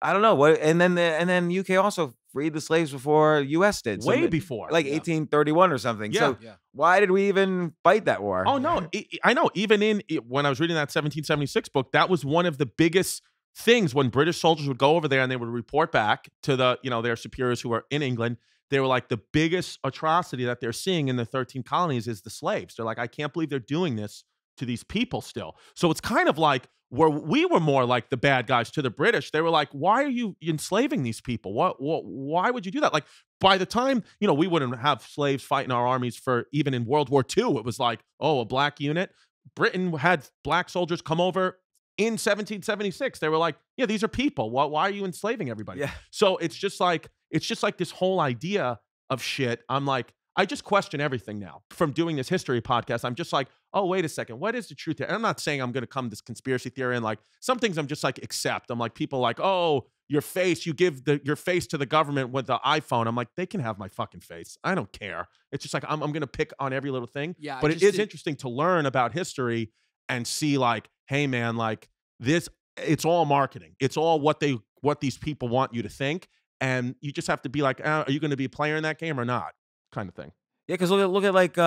I don't know what, and then the and then UK also freed the slaves before US did, so Way ma- before. like Yeah. 1831 or something. Yeah. So Yeah. why did we even fight that war? Oh no, I- I know. Even in i- when I was reading that 1776 book, that was one of the biggest things when British soldiers would go over there and they would report back to the you know their superiors who were in England. They were like the biggest atrocity that they're seeing in the 13 colonies is the slaves. They're like, I can't believe they're doing this to these people still. So it's kind of like where we were more like the bad guys to the British. They were like, why are you enslaving these people? What, what why would you do that? Like by the time, you know, we wouldn't have slaves fighting our armies for even in World War II, it was like, oh, a black unit. Britain had black soldiers come over in 1776. They were like, yeah, these are people. Why, why are you enslaving everybody? Yeah. So it's just like, it's just like this whole idea of shit. I'm like, I just question everything now from doing this history podcast. I'm just like, oh, wait a second. What is the truth here? And I'm not saying I'm going to come this conspiracy theory and like some things I'm just like accept. I'm like, people like, oh, your face, you give the your face to the government with the iPhone. I'm like, they can have my fucking face. I don't care. It's just like I'm, I'm going to pick on every little thing. Yeah, but it is did- interesting to learn about history and see like, hey man, like this, it's all marketing. It's all what they what these people want you to think, and you just have to be like, uh, are you going to be a player in that game or not? Kind of thing. Yeah, because look at look at like uh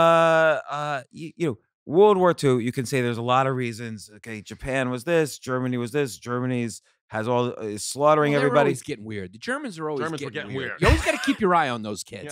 uh you, you know World War II. You can say there's a lot of reasons. Okay, Japan was this, Germany was this. Germany's has all is slaughtering Well, everybody. always getting weird. The Germans are always Germans getting, getting weird. weird. You always got to keep your eye on those kids.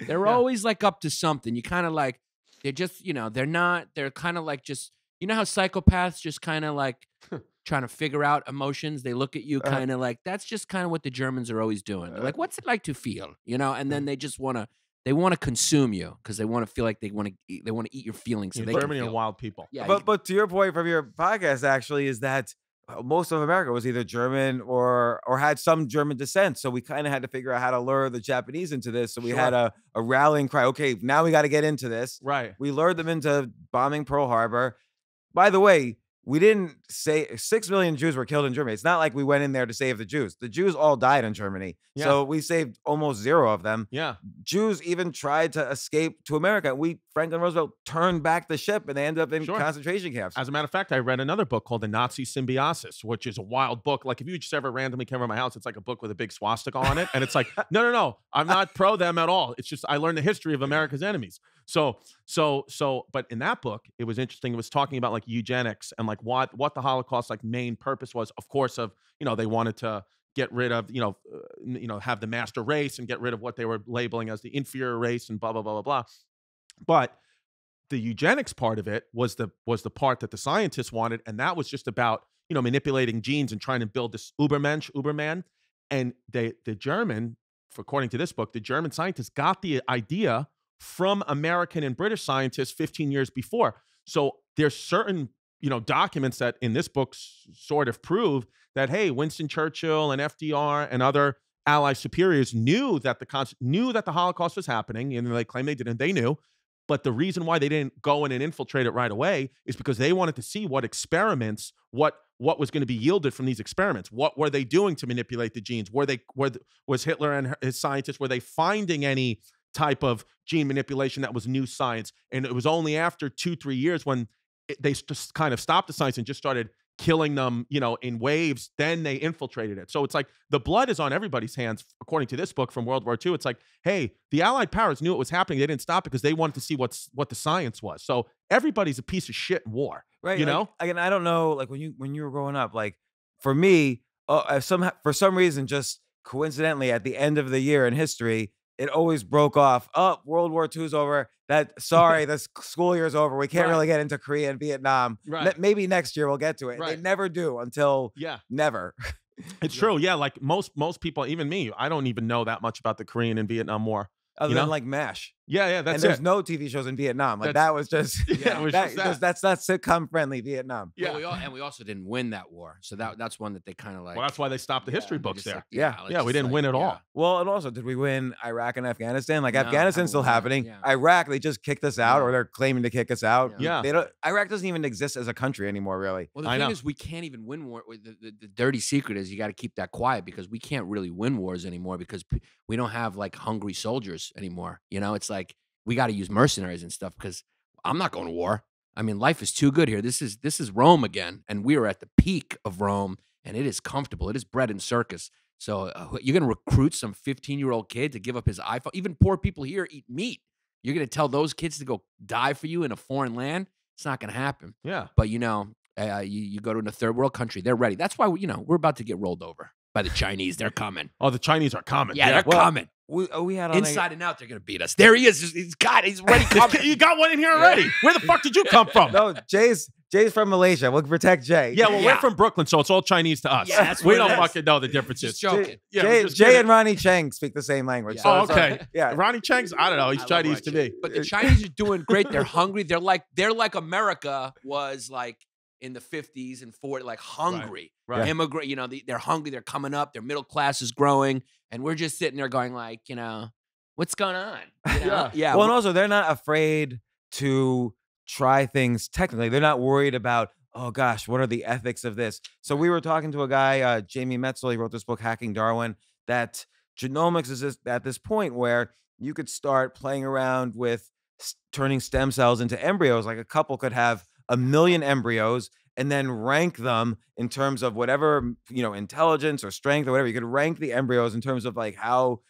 Yeah. They're Yeah. always like up to something. You kind of like they're just you know they're not. They're kind of like just you know how psychopaths just kind of like trying to figure out emotions. They look at you Uh-huh. kind of like that's just kind of what the Germans are always doing. They're like, Uh-huh. what's it like to feel? You know, and then they just want to. They want to consume you because they want to feel like they want to. They want to eat your feelings. So Yeah, they can Germany are feel. wild people. Yeah, but you- but to your point from your podcast actually is that uh, most of America was either German or or had some German descent. So we kind of had to figure out how to lure the Japanese into this. So we had a, a rallying cry. Okay, now we got to get into this. Right. We lured them into bombing Pearl Harbor. By the way, we didn't say six million Jews were killed in Germany. It's not like we went in there to save the Jews. The Jews all died in Germany. Yeah. So we saved almost zero of them. Yeah. Jews even tried to escape to America. We Franklin Roosevelt turned back the ship and they ended up in Sure. concentration camps. As a matter of fact, I read another book called The Nazi Symbiosis, which is a wild book. Like if you just ever randomly came over my house, it's like a book with a big swastika on it. And it's like, no, no, no, I'm not pro them at all. It's just I learned the history of America's enemies. So, so, so, but in that book, it was interesting. It was talking about like eugenics and like what what the Holocaust like main purpose was. Of course, of you know they wanted to get rid of you know uh, you know have the master race and get rid of what they were labeling as the inferior race and blah blah blah blah blah. But the eugenics part of it was the was the part that the scientists wanted, and that was just about you know manipulating genes and trying to build this Ubermensch, Uberman. And they the German, according to this book, the German scientists got the idea from American and British scientists 15 years before. So there's certain you know documents that in this book sort of prove that hey, Winston Churchill and FDR and other Allied superiors knew that the knew that the Holocaust was happening, and they claim they didn't. They knew, but the reason why they didn't go in and infiltrate it right away is because they wanted to see what experiments, what what was going to be yielded from these experiments. What were they doing to manipulate the genes? Were they were was Hitler and his scientists were they finding any type of gene manipulation that was new science? And it was only after two three years when it, they just kind of stopped the science and just started killing them, you know, in waves. Then they infiltrated it. So it's like the blood is on everybody's hands, according to this book from World War II. It's like, hey, the Allied powers knew it was happening. They didn't stop it because they wanted to see what's what the science was. So everybody's a piece of shit in war. right you like, know? again i don't know like when you when you were growing up like for me uh, some for some reason just coincidentally at the end of the year in history it always broke off oh world war II's over that sorry this school year's over we can't Right. really get into korea and vietnam Ma- Right. maybe next year we'll get to it they never do until Yeah. never It's true. Yeah. Like most most people, even me, I don't even know that much about the Korean and Vietnam War. other You than know? like mash Yeah, yeah, that's and there's it. no tv shows in vietnam like That's- that was just Yeah, was that- just that. that's that's sitcom friendly vietnam Well, Yeah. we all, and we also didn't win that war, so that that's one that they kind of like. well, that's why they stopped the yeah, history books there. like, Yeah. let's Yeah, we didn't like, win at all. Well, and also, did we win Iraq and Afghanistan? Like No, Afghanistan's still happening. yeah. Iraq, they just kicked us out, Yeah. or they're claiming to kick us out. Yeah. they don't. Iraq doesn't even exist as a country anymore, really. Well, the I thing know. is, we can't even win war. with The, the, the dirty secret is you got to keep that quiet because we can't really win wars anymore because we don't have like hungry soldiers anymore. You know, it's like we got to use mercenaries and stuff because I'm not going to war. I mean, life is too good here. This is this is Rome again, and we are at the peak of Rome, and it is comfortable. It is bread and circus. So uh, you're going to recruit some 15 year old kid to give up his iPhone. Even poor people here eat meat. You're going to tell those kids to go die for you in a foreign land? It's not going to happen. Yeah. But you know, uh, you, you go to a third world country, they're ready. That's why we, you know we're about to get rolled over by the Chinese. They're coming. Oh, the Chinese are coming. Yeah, they're Well, coming. We oh, we had on a- Inside and out, they're gonna beat us. There he is. He's got. He's ready. This Coming. you got one in here already. Where the fuck did you come from? no, Jay's Jay's from Malaysia. We'll protect Jay. Yeah, well, Yeah. we're from Brooklyn, so it's all Chinese to us. Yeah, we don't fucking know the differences. Just joking. Yeah, Jay, just Jay and Ronnie Chang speak the same language. Yeah. so Oh, it's all- okay. yeah. Ronnie Chang's, I don't know. He's I Chinese to me. But the Chinese are doing great. They're hungry. They're like they're like America was like in the 50s and 40s, like hungry. right. Immigrant, you know, they, they're hungry, they're coming up, their middle class is growing, and we're just sitting there going, like, you know, what's going on? You know? Yeah. yeah. well, and we- also they're not afraid to try things technically. They're not worried about, oh gosh, what are the ethics of this? So we were talking to a guy, uh, Jamie Metzel, he wrote this book, Hacking Darwin, that genomics is this, at this point where you could start playing around with s- turning stem cells into embryos. Like a couple could have a million embryos and then rank them in terms of whatever, you know, intelligence or strength or whatever. You could rank the embryos in terms of like how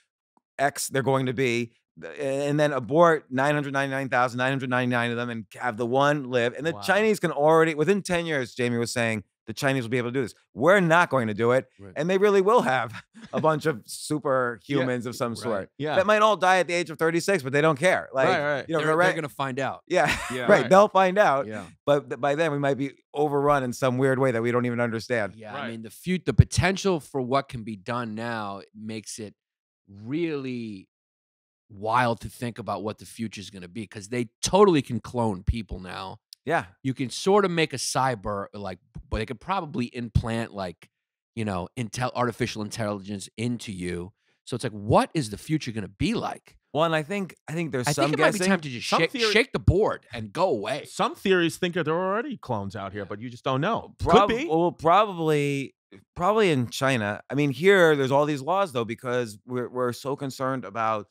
X they're going to be, and then abort 999,999 of them and have the one live. And the Wow. Chinese can already, within 10 years, Jamie was saying, the Chinese will be able to do this. We're not going to do it. Right. And they really will have a bunch of superhumans of some right. sort Yeah. that might all die at the age of 36, but they don't care. Like, Right, right. you know, they're, they're gonna find out. yeah, Yeah. right. Right. They'll find out. Yeah. But th- by then, we might be overrun in some weird way that we don't even understand. Yeah, Right. I mean the fut- the potential for what can be done now makes it really wild to think about what the future is going to be because they totally can clone people now. Yeah. You can sort of make a cyber like, but they could probably implant like, you know, intel artificial intelligence into you. So it's like, what is the future going to be like? Well, and I think I think there's I some think it might be time to just some shake, theory- shake the board and go away. Some theories think that there are already clones out here, but you just don't know. Prob- Could be. Well, probably, probably in China. I mean, here there's all these laws though because we're we're so concerned about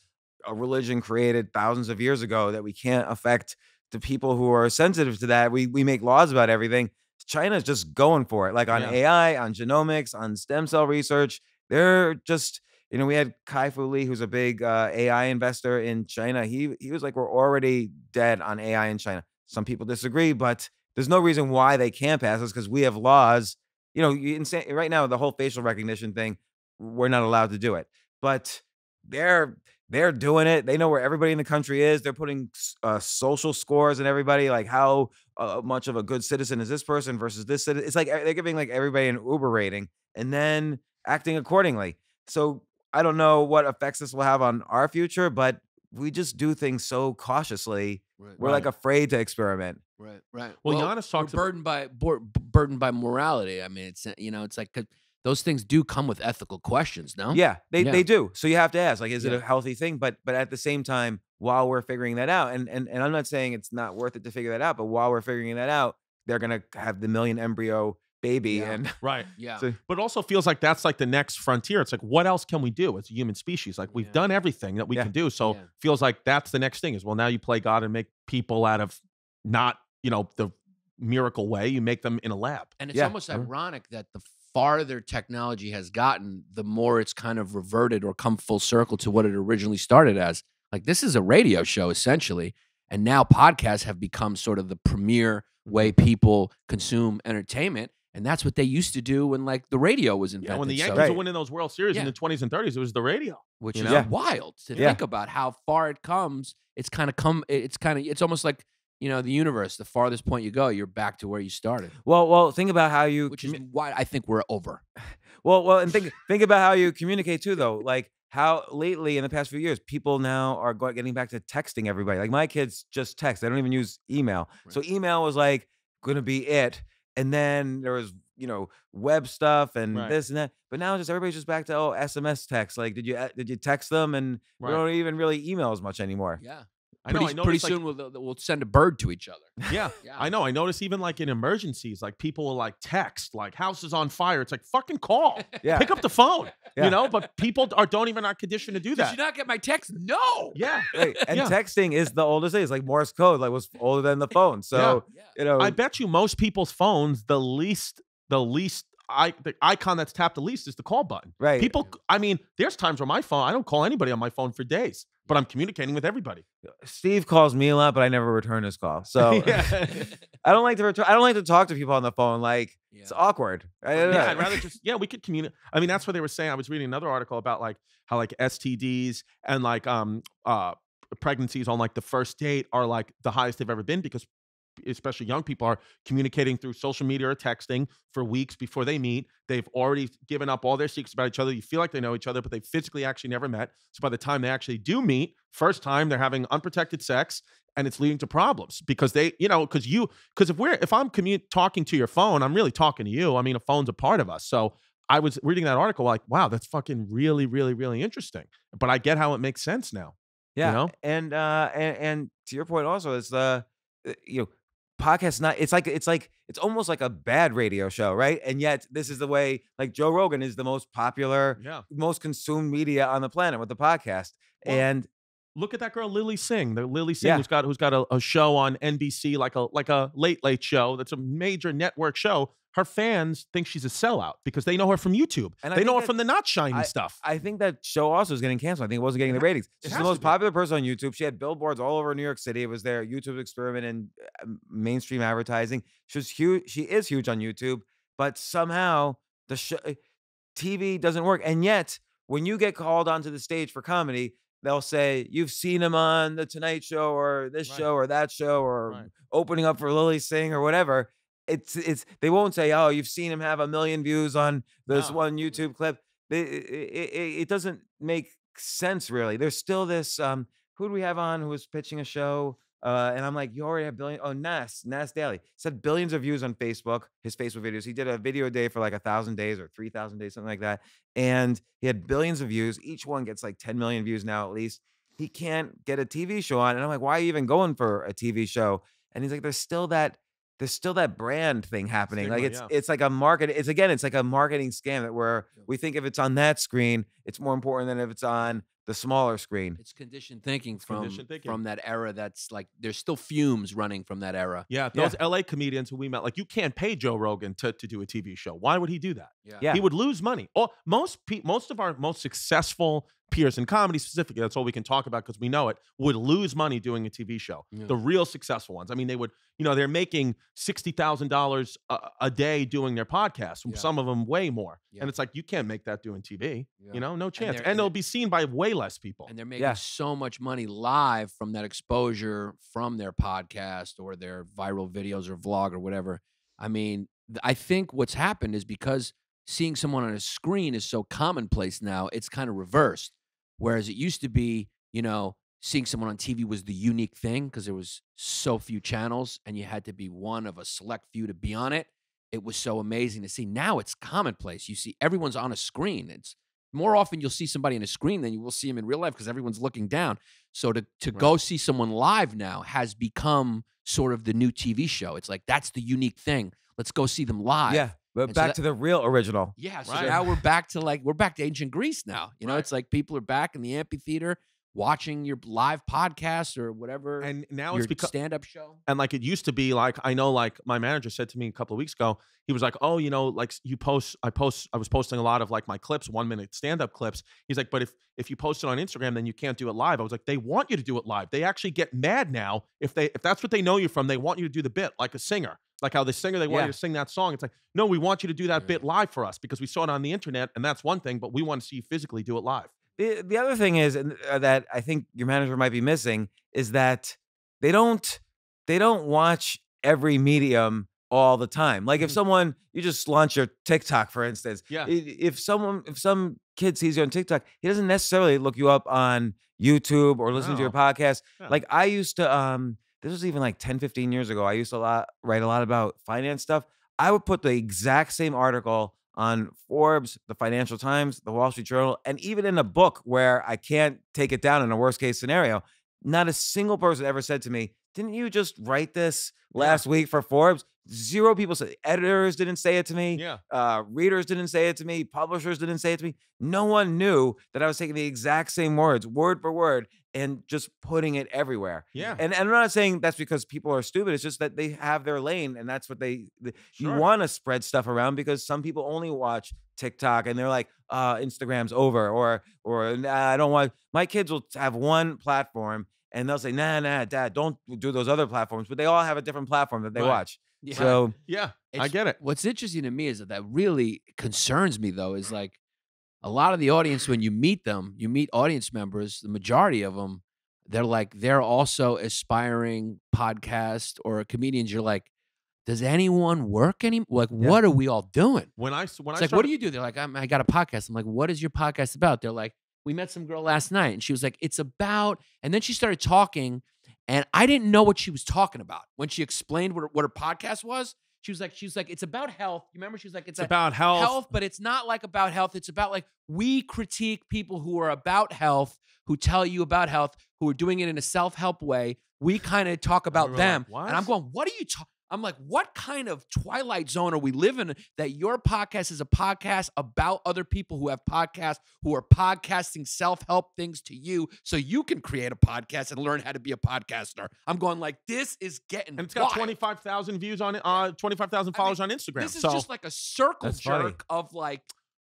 a religion created thousands of years ago that we can't affect the people who are sensitive to that. We we make laws about everything. China's just going for it, like on Yeah. AI, on genomics, on stem cell research. They're just. You know, we had Kai Fu Lee, who's a big uh, AI investor in China. He he was like, "We're already dead on AI in China." Some people disagree, but there's no reason why they can't pass us because we have laws. You know, you insa- right now the whole facial recognition thing, we're not allowed to do it, but they're they're doing it. They know where everybody in the country is. They're putting uh, social scores and everybody like how uh, much of a good citizen is this person versus this citizen. It's like uh, they're giving like everybody an Uber rating and then acting accordingly. So I don't know what effects this will have on our future, but we just do things so cautiously. Right. We're like afraid to experiment. Right, right. Well, Yannis talks we're about- burdened by bur- burdened by morality. I mean, it's uh, you know, it's like 'cause those things do come with ethical questions. No. Yeah, they, Yeah. they do. So you have to ask, like, is it a healthy thing? But but at the same time, while we're figuring that out, and and and I'm not saying it's not worth it to figure that out, but while we're figuring that out, they're gonna have the million embryo baby, Yeah. and Right. Yeah. So- But also feels like that's like the next frontier. It's like, what else can we do as a human species? Like we've Yeah. done everything that we Yeah. can do. So Yeah. feels like that's the next thing is well, now you play God and make people out of not, you know, the miracle way. You make them in a lab. And it's Yeah. almost Mhm. ironic that the farther technology has gotten, the more it's kind of reverted or come full circle to what it originally started as. Like this is a radio show essentially, and now podcasts have become sort of the premier way Mm-hmm. people consume entertainment, and that's what they used to do when like the radio was invented. Yeah, when the So- Yankees Right. were winning those World Series in the 20s and 30s, it was the radio. which you is know? wild to Yeah. think about how far it comes. It's kind of come. It's kind of. It's almost like you know the universe. The farthest point you go, you're back to where you started, well, well, think about how you which is why I think we're over. Well, well, and think think about how you communicate too, though. Like how lately in the past few years, people now are go- getting back to texting everybody. Like my kids just text; they don't even use email. So email was like going to be it, and then there was you know web stuff and Right. this and that. But now just everybody's just back to oh SMS text. Like did you uh, did you text them? And we don't even really email as much anymore. Yeah. I know. Pretty, I pretty noticed, like- soon we'll, we'll send a bird to each other. Yeah, Yeah. I know. I notice even like in emergencies, like people will like text, like house is on fire. It's like fucking call, Yeah. pick up the phone, Yeah. you know. But people are don't even are conditioned to do that. Did that. you not get my text? No. yeah, Right. And Yeah. texting is the oldest thing. It's like Morse code, like was older than the phone. So Yeah. you know, I bet you most people's phones, the least, the least, I the icon that's tapped the least is the call button. right. People, I mean, there's times where my phone, I don't call anybody on my phone for days, but I'm communicating with everybody. Steve calls me a lot, but I never return his call. So. I don't like to return. I don't like to talk to people on the phone. Like it's awkward. I don't yeah, know. I'd rather just yeah, we could communicate. I mean, that's what they were saying. I was reading another article about like how like STDs and like um uh pregnancies on like the first date are like the highest they've ever been because especially young people are communicating through social media or texting for weeks before they meet. They've already given up all their secrets about each other. You feel like they know each other, but they physically actually never met. So by the time they actually do meet, first time they're having unprotected sex and it's leading to problems because they, you know, because you, because if we're, if I'm commu- talking to your phone, I'm really talking to you. I mean, a phone's a part of us. So I was reading that article like, wow, that's fucking really, really, really interesting. But I get how it makes sense now. yeah. know? And uh and and to your point also, is the uh, you know podcast not it's like it's like it's almost like a bad radio show right and yet this is the way like joe rogan is the most popular Yeah. most consumed media on the planet with the podcast Well, and Look at that girl Lilly Singh. The Lilly Singh Yeah. who's got who's got a, a show on NBC like a like a late late show that's a major network show. Her fans think she's a sellout because they know her from YouTube. And they know her from the not shiny stuff. I think that show also is getting canceled. I think it wasn't getting the ratings. She's the most popular person on YouTube. She had billboards all over New York City. It was their YouTube experiment in uh, mainstream advertising. She was huge. She is huge on YouTube, but somehow the show, TV doesn't work. And yet, when you get called onto the stage for comedy, they'll say you've seen him on the Tonight Show or this Right. show or that show or Right. opening up for Lilly Singh or whatever. It's it's they won't say oh you've seen him have a million views on this No. one YouTube clip. They- It, it, it doesn't make sense really. There's still this um who do we have on who was pitching a show? Uh, and I'm like, you already have billion. Oh, Nas, Nas Daily said billions of views on Facebook. His Facebook videos. He did a video a day for like a thousand days or three thousand days, something like that. And he had billions of views. Each one gets like 10 million views now at least. He can't get a TV show on, and I'm like, why are you even going for a TV show? And he's like, there's still that. There's still that brand thing happening. like it's yeah. it's like a market. It's again, it's like a marketing scam that where we think if it's on that screen, it's more important than if it's on the smaller screen. It's conditioned thinking from conditioned thinking. from that era. That's like there's still fumes running from that era. yeah, Yeah. those LA comedians who we met, like you can't pay Joe Rogan to, to do a TV show. Why would he do that? Yeah. He would lose money. Or most pe- most of our most successful peers in comedy specifically, that's all we can talk about because we know it, would lose money doing a TV show. Yeah. The real successful ones. I mean, they would, you know, they're making sixty thousand dollars a day doing their podcast. Yeah. Some of them way more. Yeah. And it's like you can't make that doing TV. Yeah. You know, no chance. they're- And, and they'll be seen by way less people. and they're making Yeah. so much money live from that exposure from their podcast or their viral videos or vlog or whatever. I mean, I think what's happened is because seeing someone on a screen is so commonplace now, it's kind of reversed. Whereas it used to be, you know, seeing someone on TV was the unique thing because there was so few channels and you had to be one of a select few to be on it. it was so amazing to see. Now it's commonplace. You see everyone's on a screen. It's more often you'll see somebody on a screen than you will see them in real life because everyone's looking down. So to to Right. go see someone live now has become sort of the new TV show. It's like that's the unique thing. Let's go see them live. Yeah, but And so back that- to the real original. Yeah, so Right. now we're back to like we're back to ancient Greece now. You know, Right. it's like people are back in the amphitheater watching your live podcast or whatever And now your it's because stand-up show. and like it used to be like I know like my manager said to me a couple of weeks ago he was like oh you know like you post I post I was posting a lot of like my clips one minute stand up clips he's like but if if you post it on Instagram then you can't do it live I was like they want you to do it live they actually get mad now if they if that's what they know you from they want you to do the bit like a singer like how the singer they want Yeah. you to sing that song it's like no we want you to do that Yeah. bit live for us because we saw it on the internet and that's one thing but we want to see you physically do it live The, the other thing is and, uh, that I think your manager might be missing is that they don't they don't watch every medium all the time. Like if Mhm. someone you just launch your TikTok, for instance, Yeah. If someone if some kid sees you on TikTok, he doesn't necessarily look you up on YouTube or listen to your podcast. Yeah. Like I used to um this was even like 10 15 years ago. I used to lot, write a lot about finance stuff. I would put the exact same article on Forbes, the Financial Times, the Wall Street Journal, and even in a book where I can't take it down in a worst case scenario. Not a single person ever said to me, "Didn't you just write this Yeah. last week for Forbes?" Zero people said. Editors didn't say it to me. yeah Uh, readers didn't say it to me. Publishers didn't say it to me. No one knew that I was taking the exact same words, word for word, and just putting it everywhere. yeah And, and I'm not saying that's because people are stupid. It's just that they have their lane, and that's what they. th- You want to spread stuff around because some people only watch TikTok, and they're like, uh, "Instagram's over," or or nah, I don't want. My kids will have one platform, and they'll say, "Nah, nah, Dad, don't do those other platforms." But they all have a different platform that they Right. watch. Yeah. So yeah I get it What's interesting to me is that that really concerns me though is like a lot of the audience when you meet them, you meet audience members, the majority of them, they're like they're also aspiring podcast or comedians. You're like, does anyone work any? Like, Yeah. what are we all doing? when I when It's I like, what do you do? They're like, I'm, I got a podcast. I'm like, what is your podcast about? They're like, we met some girl last night, and she was like, it's about, and then she started talking, and I didn't know what she was talking about when she explained what her, what her podcast was. She was like, she was like, it's about health. You remember? She was like, it's, it's about health, health, but it's not like about health. It's about like we critique people who are about health, who tell you about health, who are doing it in a self help way. We kind of talk about were like, them, and I'm going, what are you talking? I'm like, what kind of twilight zone are we living in that your podcast is a podcast about other people who have podcasts who are podcasting self-help things to you so you can create a podcast and learn how to be a podcaster. I'm going like this is getting and it's got wild. 25,000 views on it, uh, 25,000 I mean, followers on Instagram. This is so, just like a circle That's funny. jerk of like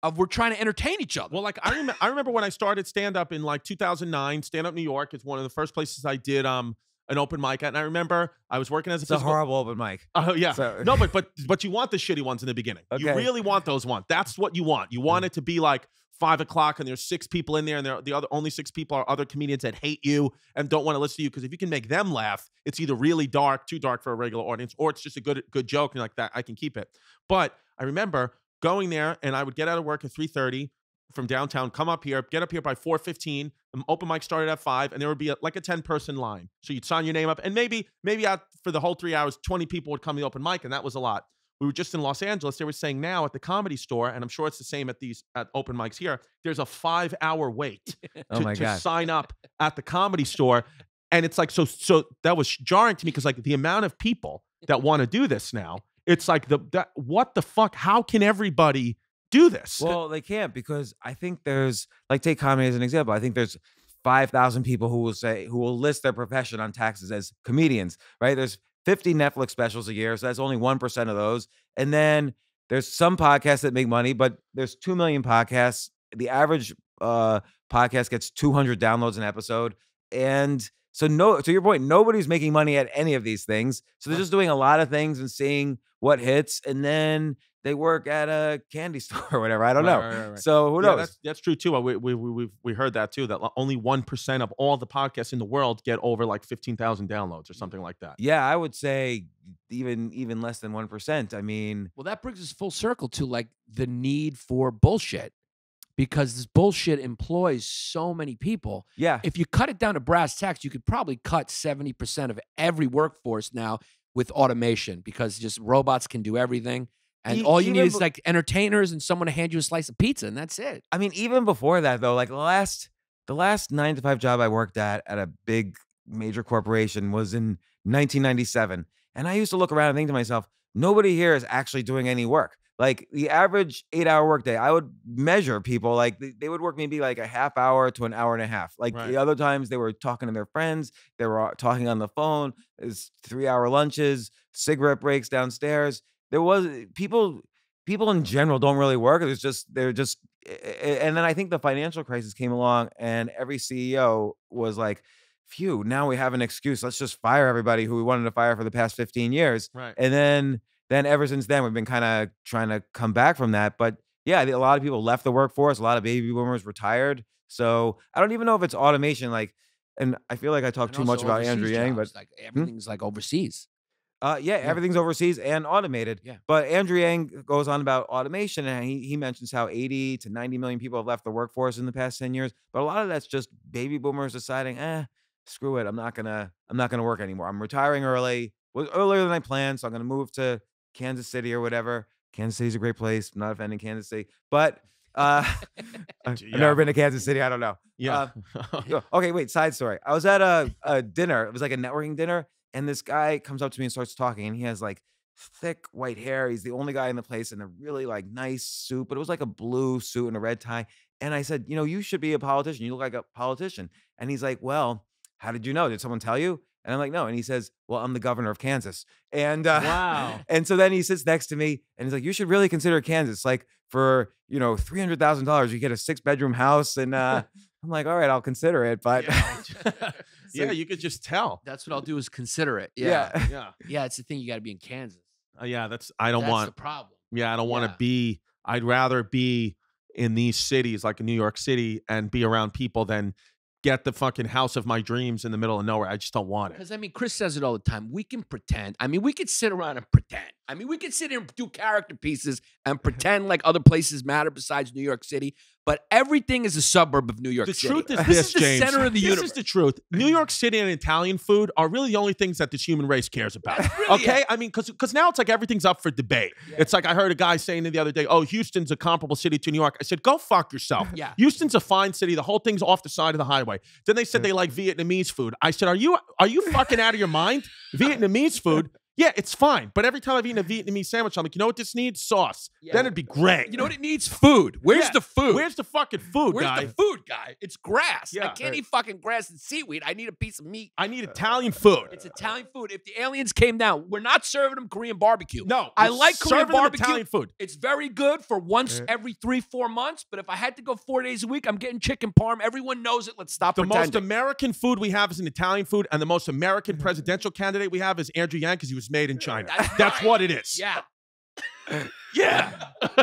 of we're trying to entertain each other. well, like I remember, I remember when I started stand up in like 2009. Stand up New York is one of the first places I did um an open mic at, and I remember I was working as a it's a horrible open mic. Oh yeah, So- no, but but but you want the shitty ones in the beginning. Okay. You really want those ones. That's what you want. You want mm. it to be like five o'clock and there's six people in there, and the other only six people are other comedians that hate you and don't want to listen to you. Because if you can make them laugh, it's either really dark, too dark for a regular audience, or it's just a good good joke and you're like that. I can keep it. But I remember going there, and I would get out of work at three thirty from downtown, come up here, get up here by 4:15. The open mic started at five, and there would be a, like a 10 person line. So you'd sign your name up, and maybe maybe out for the whole three hours, 20 people would come to the open mic, and that was a lot. We were just in Los Angeles. They were saying now at the comedy store, and I'm sure it's the same at these at open mics here. There's a five hour wait Oh to, my to sign up at the comedy store. And it's like so so that was jarring to me because like the amount of people that want to do this now, it's like the that what the fuck? How can everybody do this? Well, they can't because I think there's like take comedy as an example. I think there's five thousand people who will say who will list their profession on taxes as comedians. Right? There's 50 Netflix specials a year, so that's only one percent of those. And then there's some podcasts that make money, but there's two million podcasts. The average uh, podcast gets 200 downloads an episode, and so no. To your point, nobody's making money at any of these things. So they're just doing a lot of things and seeing what hits, and then they work at a candy store or whatever. I don't Right, know. right, right. So who Yeah, knows? that's, that's true too. Uh, We, we, we, we've, we heard that too, that only 1% of all the podcasts in the world get over like 15,000 downloads or something like that. yeah, I would say even even less than one percent. I mean, Well, that brings us full circle to like the need for bullshit because this bullshit employs so many people. yeah, If you cut it down to brass tacks, you could probably cut 70% of every workforce now with automation because just robots can do everything. And E- all you need is like entertainers and someone to hand you a slice of pizza, and that's it. I mean, even before that though, like the last the last nine to five job I worked at at a big major corporation was in 1997, and I used to look around and think to myself, nobody here is actually doing any work. Like the average eight hour workday, I would measure people like they, would work maybe like a half hour to an hour and a half. Like Right. the other times they were talking to their friends, they were talking on the phone. It's three hour lunches, cigarette breaks downstairs. There was eh, people people in general don't really work. It's just they're just a- a- and then I think the financial crisis came along and every CEO was like, phew, now we have an excuse. Let's just fire everybody who we wanted to fire for the past 15 years. Right. And then then ever since then we've been kind of trying to come back from that. But yeah, a lot of people left the workforce, a lot of baby boomers retired. So I don't even know if it's automation like and I feel like I talk And too much about Andrew Yang, but like everything's like overseas. uh, yeah, everything's overseas and automated. Yeah. But Andrew Yang goes on about automation and he, he mentions how 80 to 90 million people have left the workforce in the past 10 years. But a lot of that's just baby boomers deciding, eh, screw it. I'm not gonna, I'm not gonna work anymore. I'm retiring early. Was earlier than I planned, so I'm gonna move to Kansas City or whatever. Kansas City's a great place. I'm not offending Kansas City. But uh I've Yeah. never been to Kansas City. I don't know. Yeah. Yo, okay, wait, side story. I was at a, a dinner. It was like a networking dinner, and this guy comes up to me and starts talking, and he has like thick white hair. He's the only guy in the place in a really like nice suit, but it was like a blue suit and a red tie. And I said, you know, you should be a politician. You look like a politician. And he's like, well, how did you know? Did someone tell you? And I'm like, no. And he says, well, I'm the governor of Kansas. And uh, Wow. and so then he sits next to me and he's like, you should really consider Kansas. Like for, you know, $300,000, you get a six bedroom house. And uh, I'm like, all right, I'll consider it. But yeah. yeah, you could just tell. That's what I'll do is consider it. Yeah, yeah. Yeah. yeah. It's the thing. You got to be in Kansas. Uh, yeah, that's I don't That's want the problem. Yeah, I don't want to Yeah. be. I'd rather be in these cities like in New York City and be around people than get the fucking house of my dreams in the middle of nowhere. I just don't want it. Because I mean, Chris says it all the time. We can pretend. I mean, we could sit around and pretend. I mean, we could sit here and do character pieces and pretend like other places matter besides New York City. But everything is a suburb of New York The City. The truth is this this, is the James. center of the this universe. is the truth. New mm-hmm. York City and Italian food are really the only things that this human race cares about. really okay, I mean, because now it's like everything's up for debate. It's like I heard a guy saying the other day, "Oh, Houston's a comparable city to New York." I said, "Go fuck yourself." Yeah. Houston's a fine city. The whole thing's off the side of the highway. Then they said mm. they like Vietnamese food. I said, "Are you are you fucking out of your mind? Vietnamese food." Yeah, it's fine. But every time I've eaten a Vietnamese sandwich, I'm like, you know what this needs? Sauce. Yeah. Then it'd be great. You know what it needs? Food. Where's Yeah. the food? Where's the fucking food, Where's guy? the food guy? It's grass. I can't Right. eat fucking grass and seaweed. I need a piece of meat. I need Italian food. It's Italian food. If the aliens came down, we're not serving them Korean barbecue. No, I like Korean serving barbecue. Italian food. It's very good for once Yeah. every three, four months. But if I had to go four days a week, I'm getting chicken parm. Everyone knows it. Let's stop The most. American food we have is an Italian food, and the most American mm-hmm. presidential candidate we have is Andrew Yang because he was made in China. That's That's right. what it is. yeah. Yeah.